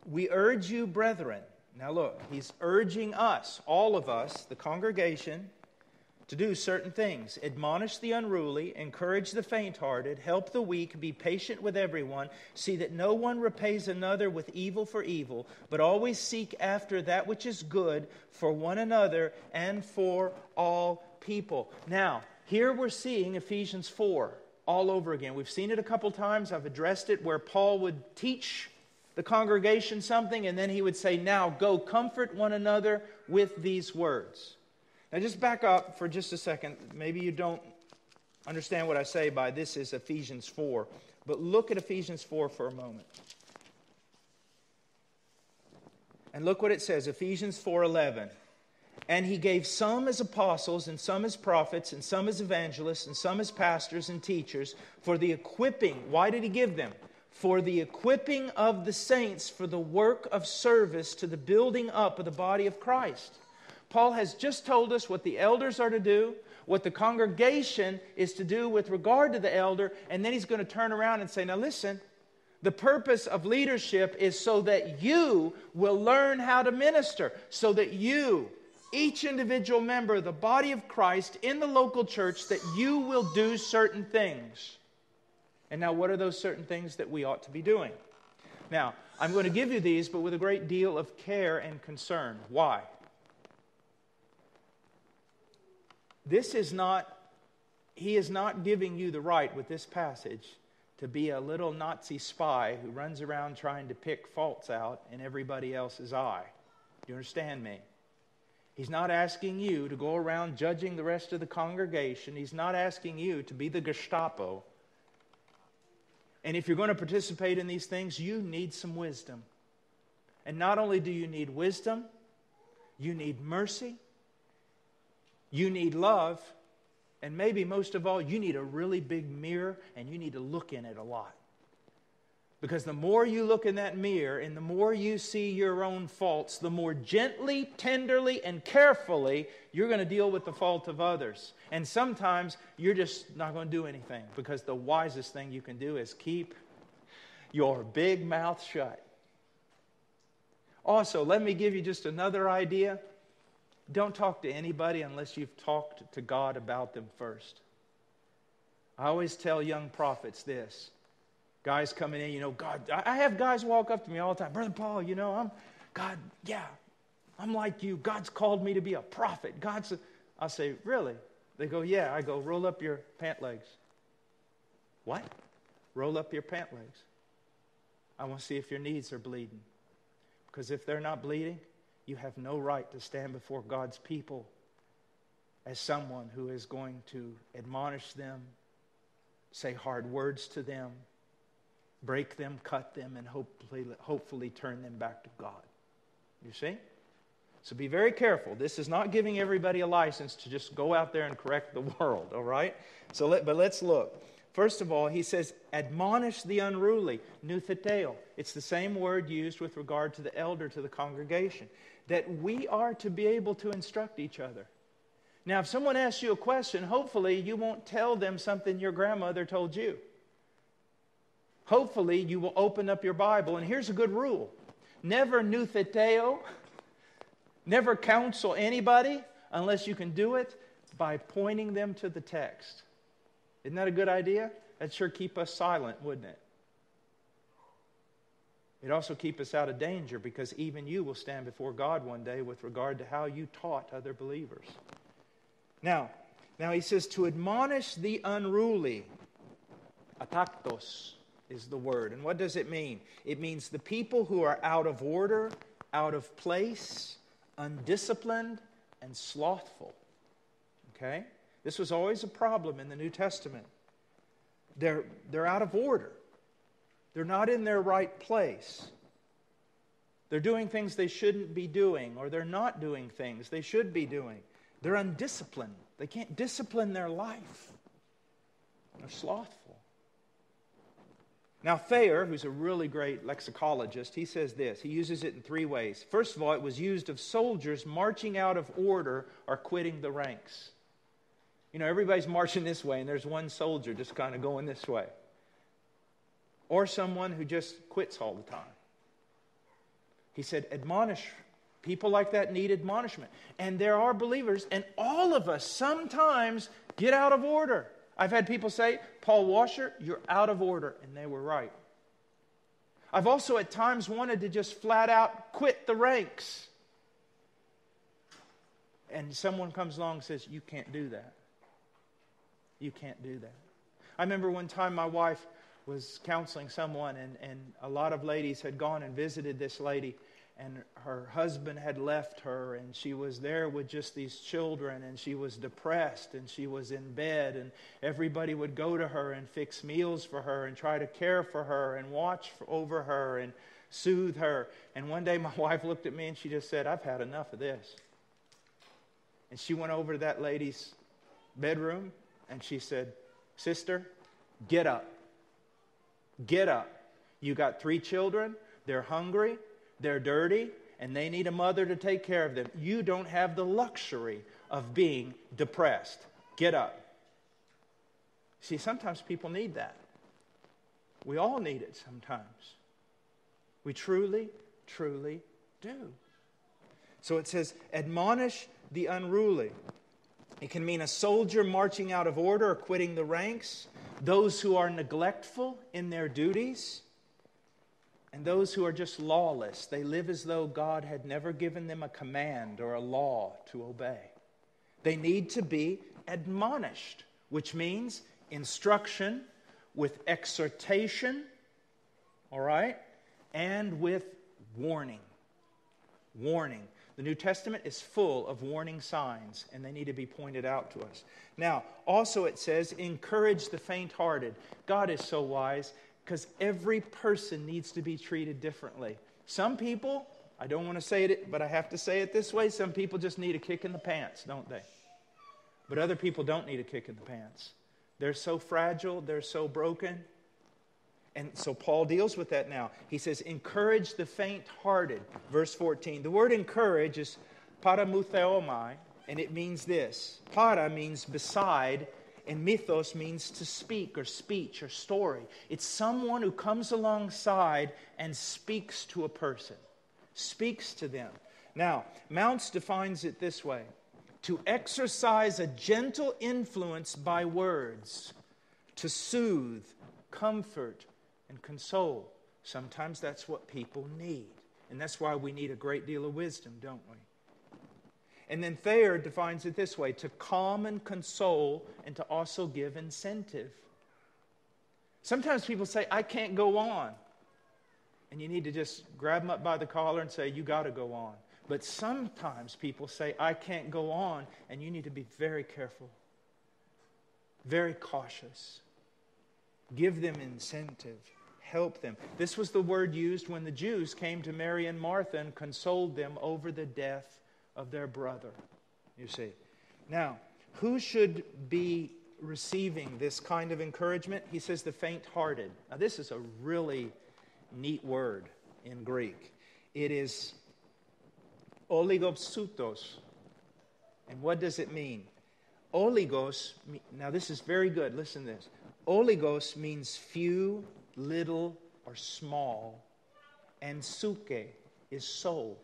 We urge you, brethren. Now, look, he's urging us, all of us, the congregation, to do certain things admonish the unruly, encourage the faint hearted, help the weak, be patient with everyone, see that no one repays another with evil for evil, but always seek after that which is good for one another and for all people. Now, here we're seeing Ephesians 4 all over again. We've seen it a couple times. I've addressed it where Paul would teach the congregation something, and then he would say, Now go comfort one another with these words. Now, just back up for just a second. Maybe you don't understand what I say by this is Ephesians 4, but look at Ephesians 4 for a moment. And look what it says, Ephesians 4:11. And he gave some as apostles and some as prophets and some as evangelists and some as pastors and teachers for the equipping. Why did he give them? For the equipping of the saints for the work of service to the building up of the body of Christ Paul has just told us what the elders are to do, what the congregation is to do with regard to the elder, and then he's going to turn around and say, Now listen, the purpose of leadership is so that you will learn how to minister, so that you, each individual member of the body of Christ in the local church, that you will do certain things. And now, what are those certain things that we ought to be doing? Now, I'm going to give you these, but with a great deal of care and concern. Why? This is not, he is not giving you the right with this passage to be a little Nazi spy who runs around trying to pick faults out in everybody else's eye. Do you understand me? He's not asking you to go around judging the rest of the congregation. He's not asking you to be the Gestapo. And if you're going to participate in these things, you need some wisdom. And not only do you need wisdom, you need mercy, you need love, and maybe most of all, you need a really big mirror and you need to look in it a lot. Because the more you look in that mirror and the more you see your own faults, the more gently, tenderly, and carefully you're going to deal with the fault of others. And sometimes you're just not going to do anything because the wisest thing you can do is keep your big mouth shut. Also, let me give you just another idea. Don't talk to anybody unless you've talked to God about them first. I always tell young prophets this. Guys coming in, you know, God, I have guys walk up to me all the time. Brother Paul, you know, I'm, God, yeah, I'm like you. God's called me to be a prophet. God's, a, I say, really? They go, yeah. I go, roll up your pant legs. What? Roll up your pant legs. I want to see if your knees are bleeding. Because if they're not bleeding, you have no right to stand before God's people as someone who is going to admonish them, say hard words to them, break them, cut them, and hopefully, hopefully turn them back to God. You see? So be very careful. This is not giving everybody a license to just go out there and correct the [LAUGHS] world, all right? So let, but let's look. First of all, he says, admonish the unruly, nutheteo. It's the same word used with regard to the elder to the congregation, that we are to be able to instruct each other. Now, if someone asks you a question, hopefully you won't tell them something your grandmother told you. Hopefully you will open up your Bible, and here's a good rule never nutheteo, never counsel anybody unless you can do it by pointing them to the text. Isn't that a good idea? That'd sure keep us silent, wouldn't it? It'd also keep us out of danger because even you will stand before God one day with regard to how you taught other believers. Now, now he says to admonish the unruly. Ataktos is the word. And what does it mean? It means the people who are out of order, out of place, undisciplined, and slothful. Okay? This was always a problem in the New Testament. They're, they're out of order, they're not in their right place. They're doing things they shouldn't be doing, or they're not doing things they should be doing. They're undisciplined. They can't discipline their life. They're slothful. Now, Thayer, who's a really great lexicologist, he says this. He uses it in three ways. First of all, it was used of soldiers marching out of order or quitting the ranks. You know, everybody's marching this way, and there's one soldier just kind of going this way. Or someone who just quits all the time. He said, admonish. People like that need admonishment. And there are believers, and all of us sometimes get out of order. I've had people say, Paul Washer, you're out of order. And they were right. I've also at times wanted to just flat out quit the ranks. And someone comes along and says, You can't do that. You can't do that. I remember one time my wife was counseling someone, and, and a lot of ladies had gone and visited this lady, and her husband had left her, and she was there with just these children, and she was depressed, and she was in bed, and everybody would go to her and fix meals for her, and try to care for her, and watch for, over her, and soothe her. And one day my [LAUGHS] wife looked at me and she just said, I've had enough of this. And she went over to that lady's bedroom and she said, Sister, get up. Get up. You got three children. They're hungry. They're dirty. And they need a mother to take care of them. You don't have the luxury of being depressed. Get up. See, sometimes people need that. We all need it sometimes. We truly, truly do. So it says, admonish the unruly. It can mean a soldier marching out of order or quitting the ranks, those who are neglectful in their duties, and those who are just lawless. They live as though God had never given them a command or a law to obey. They need to be admonished, which means instruction with exhortation, all right, and with warning. Warning. The New Testament is full of warning signs, and they need to be pointed out to us. Now, also it says, encourage the faint hearted. God is so wise because every person needs to be treated differently. Some people, I don't want to say it, but I have to say it this way some people just need a kick in the pants, don't they? But other people don't need a kick in the pants. They're so fragile, they're so broken, and so Paul deals with that now. He says, encourage the faint hearted. Verse 14. The word encourage is paramutheomai, and it means this. Para means beside, and mythos means to speak or speech or story. It's someone who comes alongside and speaks to a person, speaks to them. Now, Mounce defines it this way to exercise a gentle influence by words, to soothe, comfort, and console. Sometimes that's what people need. And that's why we need a great deal of wisdom, don't we? And then Thayer defines it this way to calm and console and to also give incentive. Sometimes people say, I can't go on. And you need to just grab them up by the collar and say, You got to go on. But sometimes people say, I can't go on, and you need to be very careful, very cautious. Give them incentive help them. This was the word used when the Jews came to Mary and Martha and consoled them over the death of their brother. You see. Now, who should be receiving this kind of encouragement? He says the faint hearted. Now, this is a really neat word in Greek. It is oligopsutos. And what does it mean? Oligos, now this is very good. Listen to this. Oligos means few, little, or small, and suke is soul.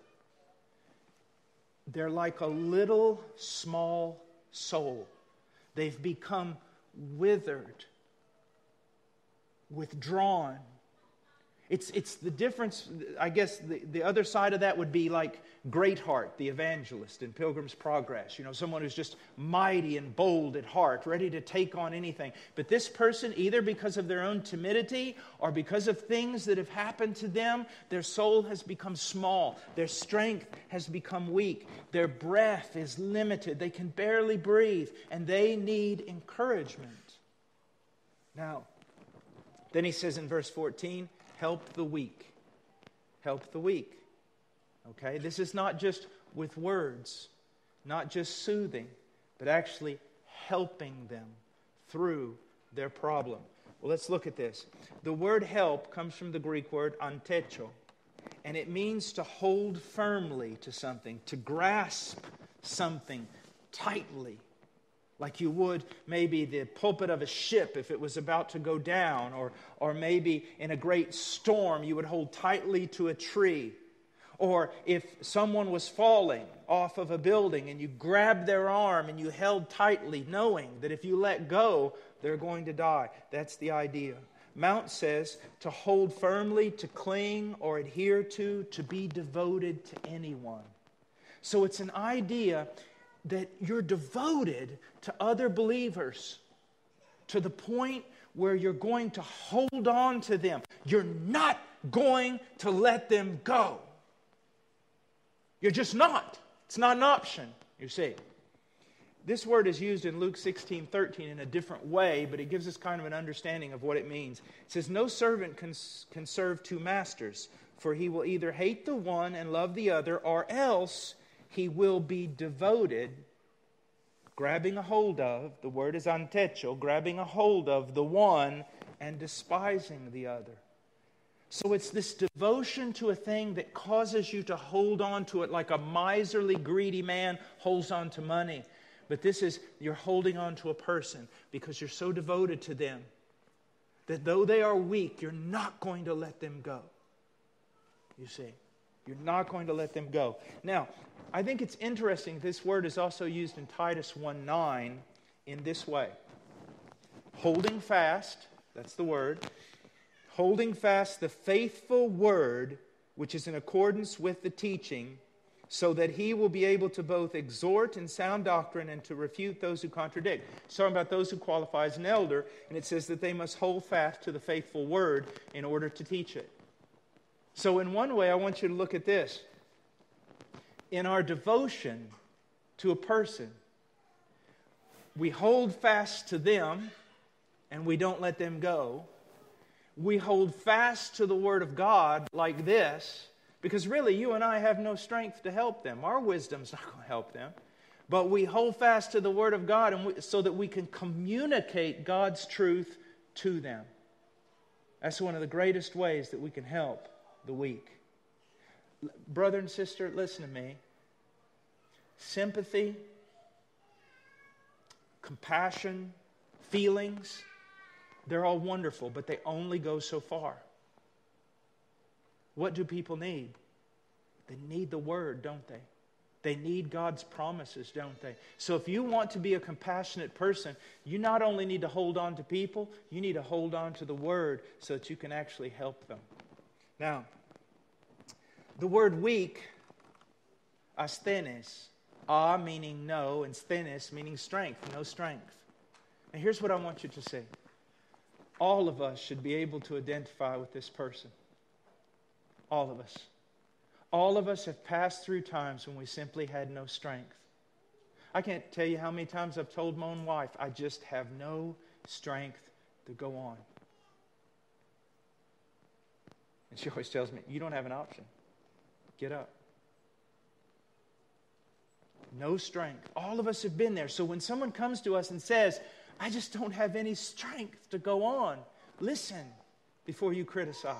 They're like a little small soul. They've become withered, withdrawn, it's, it's the difference, I guess the, the other side of that would be like Greatheart, the evangelist in Pilgrim's Progress. You know, someone who's just mighty and bold at heart, ready to take on anything. But this person, either because of their own timidity or because of things that have happened to them, their soul has become small, their strength has become weak, their breath is limited, they can barely breathe, and they need encouragement. Now, then he says in verse 14, help the weak. Help the weak. Okay? This is not just with words, not just soothing, but actually helping them through their problem. Well, let's look at this. The word help comes from the Greek word antecho, and it means to hold firmly to something, to grasp something tightly like you would maybe the pulpit of a ship if it was about to go down, or, or maybe in a great storm you would hold tightly to a tree. Or if someone was falling off of a building and you grabbed their arm and you held tightly, knowing that if you let go, they're going to die. That's the idea. Mounce says to hold firmly, to cling or adhere to, to be devoted to anyone. So it's an idea that you're devoted to other believers to the point where you're going to hold on to them. You're not going to let them go. You're just not. It's not an option, you see. This word is used in Luke 16 13 in a different way, but it gives us kind of an understanding of what it means. It says, No servant can, can serve two masters, for he will either hate the one and love the other, or else he will be devoted, grabbing a hold of, the word is antecho, grabbing a hold of the one and despising the other. So it's this devotion to a thing that causes you to hold on to it like a miserly, greedy man holds on to money. But this is, you're holding on to a person because you're so devoted to them that though they are weak, you're not going to let them go. You see, you're not going to let them go. Now, I think it's interesting this word is also used in Titus 1 9 in this way holding fast, that's the word, holding fast the faithful word which is in accordance with the teaching, so that he will be able to both exhort in sound doctrine and to refute those who contradict. It's talking about those who qualify as an elder, and it says that they must hold fast to the faithful word in order to teach it. So, in one way, I want you to look at this in our devotion to a person, we hold fast to them and we don't let them go. We hold fast to the Word of God like this because really you and I have no strength to help them. Our wisdom's [LAUGHS] not going to help them. But we hold fast to the Word of God and we, so that we can communicate God's truth to them. That's one of the greatest ways that we can help the weak. Brother and sister, listen to me. Sympathy, compassion, feelings, they're all wonderful, but they only go so far. What do people need? They need the Word, don't they? They need God's promises, don't they? So if you want to be a compassionate person, you not only need to hold on to people, you need to hold on to the Word so that you can actually help them. Now, the word weak, asthenes, a meaning no, and sthenes meaning strength, no strength. And here's what I want you to see all of us should be able to identify with this person. All of us. All of us have passed through times when we simply had no strength. I can't tell you how many times I've told my own wife, I just have no strength to go on. And she always tells me, You don't have an option. Get up. No strength. All of us have been there. So when someone comes to us and says, I just don't have any strength to go on, listen before you criticize.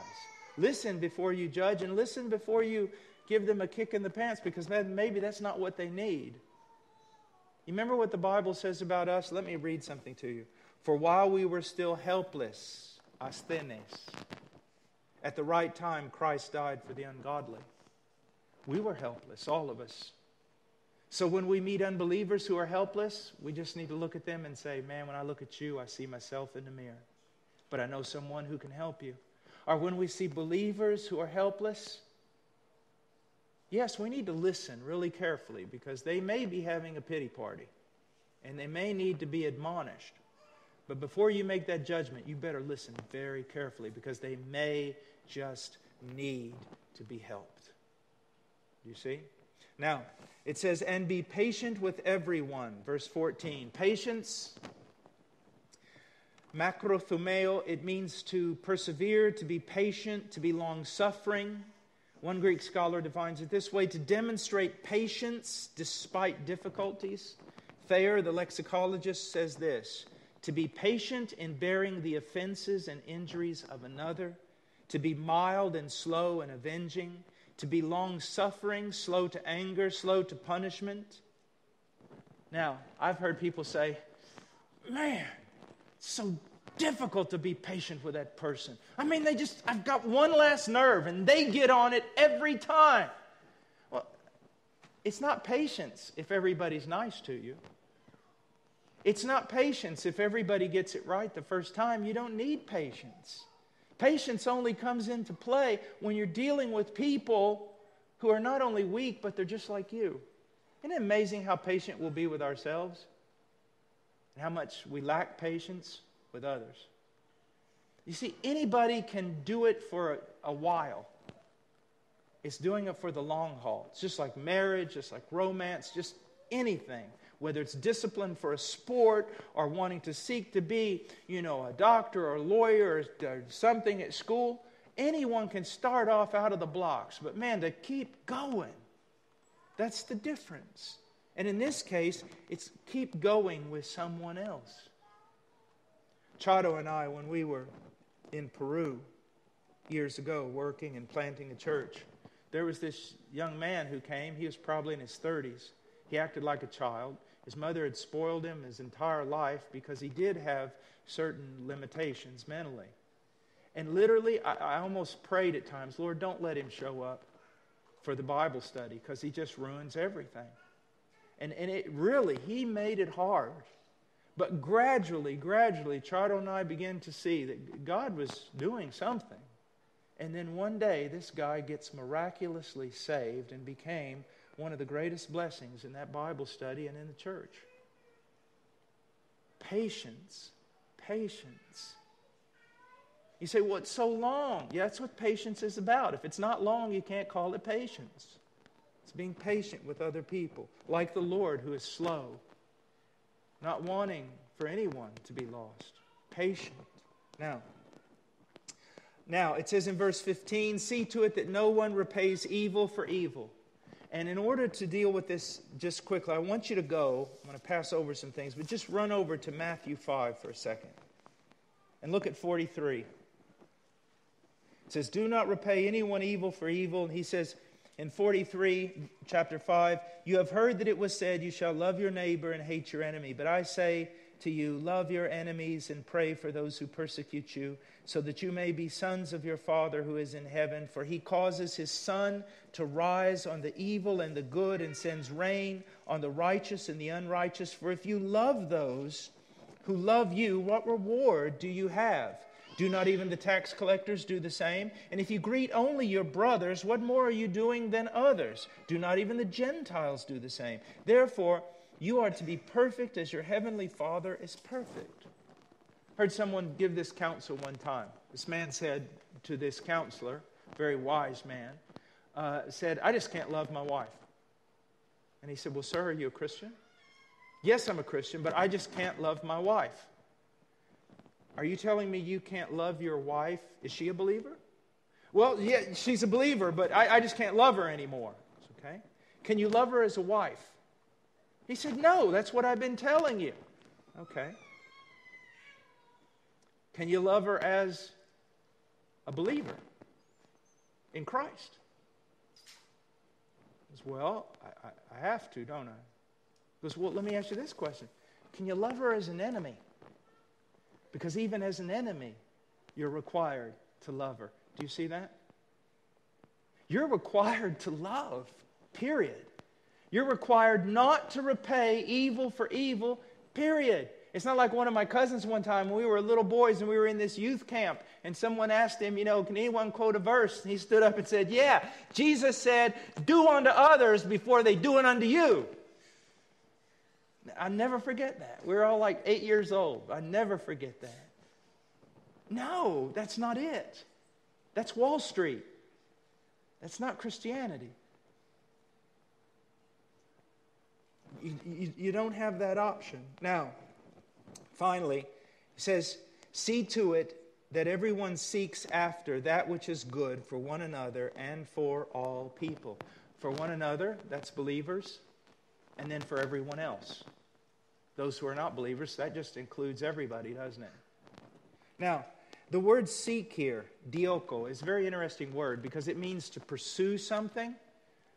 Listen before you judge, and listen before you give them a kick in the pants because then maybe that's not what they need. You remember what the Bible says about us? Let me read something to you. For while we were still helpless, asthenes, at the right time, Christ died for the ungodly. We were helpless, all of us. So when we meet unbelievers who are helpless, we just need to look at them and say, Man, when I look at you, I see myself in the mirror. But I know someone who can help you. Or when we see believers who are helpless, yes, we need to listen really carefully because they may be having a pity party and they may need to be admonished. But before you make that judgment, you better listen very carefully because they may just need to be helped. You see? Now, it says, and be patient with everyone. Verse 14. Patience, macrothumeo, it means to persevere, to be patient, to be long suffering. One Greek scholar defines it this way to demonstrate patience despite difficulties. Thayer, the lexicologist, says this to be patient in bearing the offenses and injuries of another, to be mild and slow in avenging, to be long suffering, slow to anger, slow to punishment. Now, I've heard people say, man, it's so difficult to be patient with that person. I mean, they just, I've got one last nerve and they get on it every time. Well, it's not patience if everybody's nice to you. It's not patience if everybody gets it right the first time. You don't need patience. Patience only comes into play when you're dealing with people who are not only weak, but they're just like you. Isn't it amazing how patient we'll be with ourselves? And how much we lack patience with others. You see, anybody can do it for a, a while. It's doing it for the long haul. It's just like marriage, just like romance, just anything whether it's discipline for a sport or wanting to seek to be, you know, a doctor or a lawyer or, or something at school, anyone can start off out of the blocks. But man, to keep going, that's the difference. And in this case, it's keep going with someone else. Charo and I, when we were in Peru years ago working and planting a church, there was this young man who came. He was probably in his 30s. He acted like a child. His mother had spoiled him his entire life because he did have certain limitations mentally. And literally, I, I almost prayed at times, Lord, don't let him show up for the Bible study because he just ruins everything. And, and it really, he made it hard. But gradually, gradually, Charo and I began to see that God was doing something. And then one day, this guy gets miraculously saved and became one of the greatest blessings in that Bible study and in the church. Patience. Patience. You say, well, so long. Yeah, that's what patience is about. If it's not long, you can't call it patience. It's being patient with other people, like the Lord who is slow, not wanting for anyone to be lost. Patient. Now, now it says in verse 15, see to it that no one repays evil for evil. And in order to deal with this just quickly, I want you to go. I'm going to pass over some things, but just run over to Matthew 5 for a second and look at 43. It says, Do not repay anyone evil for evil. And he says in 43, chapter 5, You have heard that it was said, You shall love your neighbor and hate your enemy. But I say to you, Love your enemies and pray for those who persecute you so that you may be sons of your Father who is in heaven. For he causes his sun to rise on the evil and the good, and sends rain on the righteous and the unrighteous. For if you love those who love you, what reward do you have? Do not even the tax collectors do the same? And if you greet only your brothers, what more are you doing than others? Do not even the Gentiles do the same? Therefore, you are to be perfect as your heavenly Father is perfect. Heard someone give this counsel one time. This man said to this counselor, very wise man, uh, said, I just can't love my wife. And he said, Well, sir, are you a Christian? Yes, I'm a Christian, but I just can't love my wife. Are you telling me you can't love your wife? Is she a believer? Well, yeah, she's a believer, but I, I just can't love her anymore. Okay? Can you love her as a wife? He said, No, that's what I've been telling you. Okay. Can you love her as a believer in Christ? Well, I, I, have to, don't I? Because, well, let me ask you this question Can you love her as an enemy? Because even as an enemy, you're required to love her. Do you see that? You're required to love, period. You're required not to repay evil for evil, period. It's not like one of my cousins one time when we were little boys and we were in this youth camp and someone asked him, you know, can anyone quote a verse? And he stood up and said, Yeah, Jesus said, do unto others before they do it unto you. I never forget that. We were all like eight years old. I never forget that. No, that's not it. That's Wall Street. That's not Christianity. You, you, don't have that option. Now, Finally, he says, See to it that everyone seeks after that which is good for one another and for all people. For one another, that's believers, and then for everyone else. Those who are not believers, that just includes everybody, doesn't it? Now, the word seek here, dioko, is a very interesting word because it means to pursue something,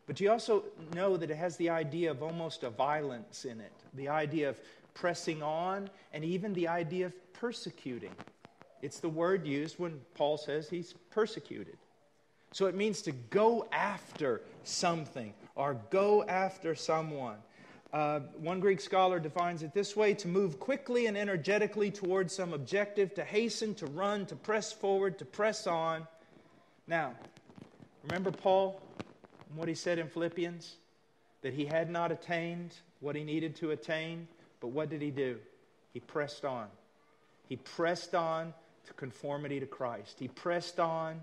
but you also know that it has the idea of almost a violence in it, the idea of pressing on, and even the idea of persecuting. It's the word used when Paul says he's persecuted. So it means to go after something or go after someone. Uh, one Greek scholar defines it this way to move quickly and energetically towards some objective, to hasten, to run, to press forward, to press on. Now, remember Paul and what he said in Philippians? That he had not attained what he needed to attain. But what did he do? He pressed on. He pressed on to conformity to Christ. He pressed on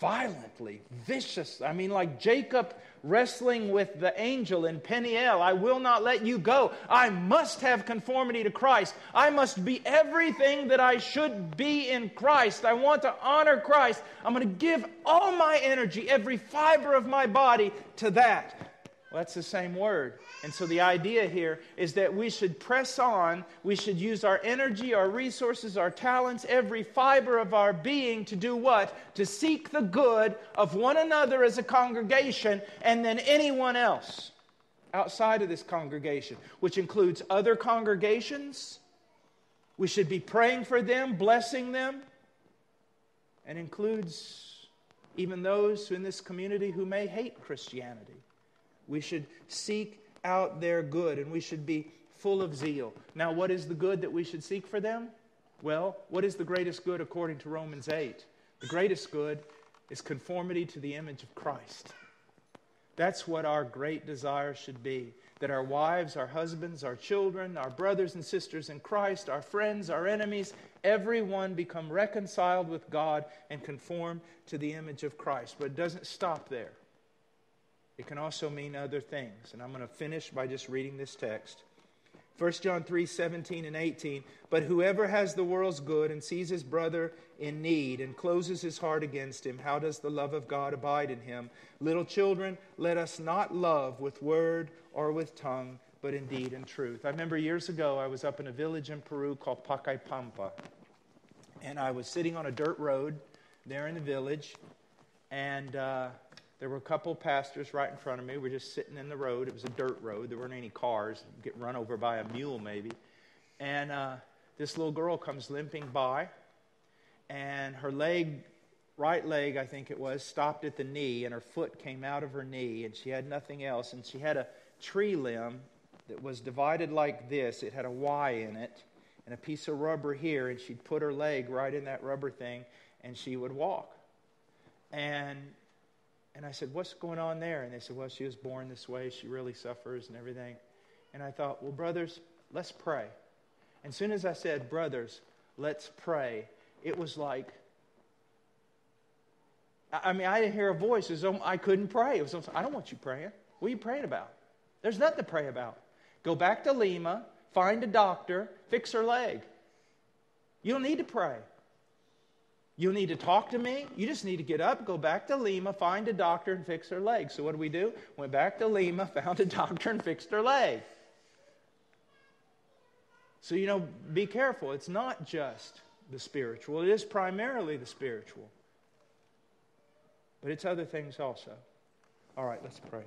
violently, vicious. I mean, like Jacob wrestling with the angel in Peniel. I will not let you go. I must have conformity to Christ. I must be everything that I should be in Christ. I want to honor Christ. I'm going to give all my energy, every fiber of my body to that. Well, that's the same word. And so the idea here is that we should press on. We should use our energy, our resources, our talents, every fiber of our being to do what? To seek the good of one another as a congregation and then anyone else outside of this congregation, which includes other congregations. We should be praying for them, blessing them, and includes even those in this community who may hate Christianity. We should seek out their good, and we should be full of zeal. Now, what is the good that we should seek for them? Well, what is the greatest good according to Romans 8? The greatest good is conformity to the image of Christ. That's what our great desire should be that our wives, our husbands, our children, our brothers and sisters in Christ, our friends, our enemies, everyone become reconciled with God and conform to the image of Christ. But it doesn't stop there. It can also mean other things. And I'm going to finish by just reading this text. 1 John 3 17 and 18. But whoever has the world's good and sees his brother in need and closes his heart against him, how does the love of God abide in him? Little children, let us not love with word or with tongue, but indeed in deed and truth. I remember years ago, I was up in a village in Peru called Pacaypampa. And I was sitting on a dirt road there in the village. And uh, there were a couple pastors right in front of me. We were just sitting in the road. It was a dirt road. There weren't any cars. Get run over by a mule, maybe. And uh, this little girl comes limping by, and her leg, right leg, I think it was, stopped at the knee, and her foot came out of her knee, and she had nothing else. And she had a tree limb that was divided like this. It had a Y in it, and a piece of rubber here, and she'd put her leg right in that rubber thing, and she would walk. And and I said, What's going on there? And they said, Well, she was born this way. She really suffers and everything. And I thought, Well, brothers, let's pray. And as soon as I said, Brothers, let's pray, it was like, I mean, I didn't hear a voice as though I couldn't pray. It was, I don't want you praying. What are you praying about? There's nothing to pray about. Go back to Lima, find a doctor, fix her leg. You don't need to pray. You need to talk to me. You just need to get up, go back to Lima, find a doctor, and fix her leg. So, what do we do? Went back to Lima, [LAUGHS] found a doctor, and fixed her leg. So, you know, be careful. It's not just the spiritual, it is primarily the spiritual, but it's other things also. All right, let's pray.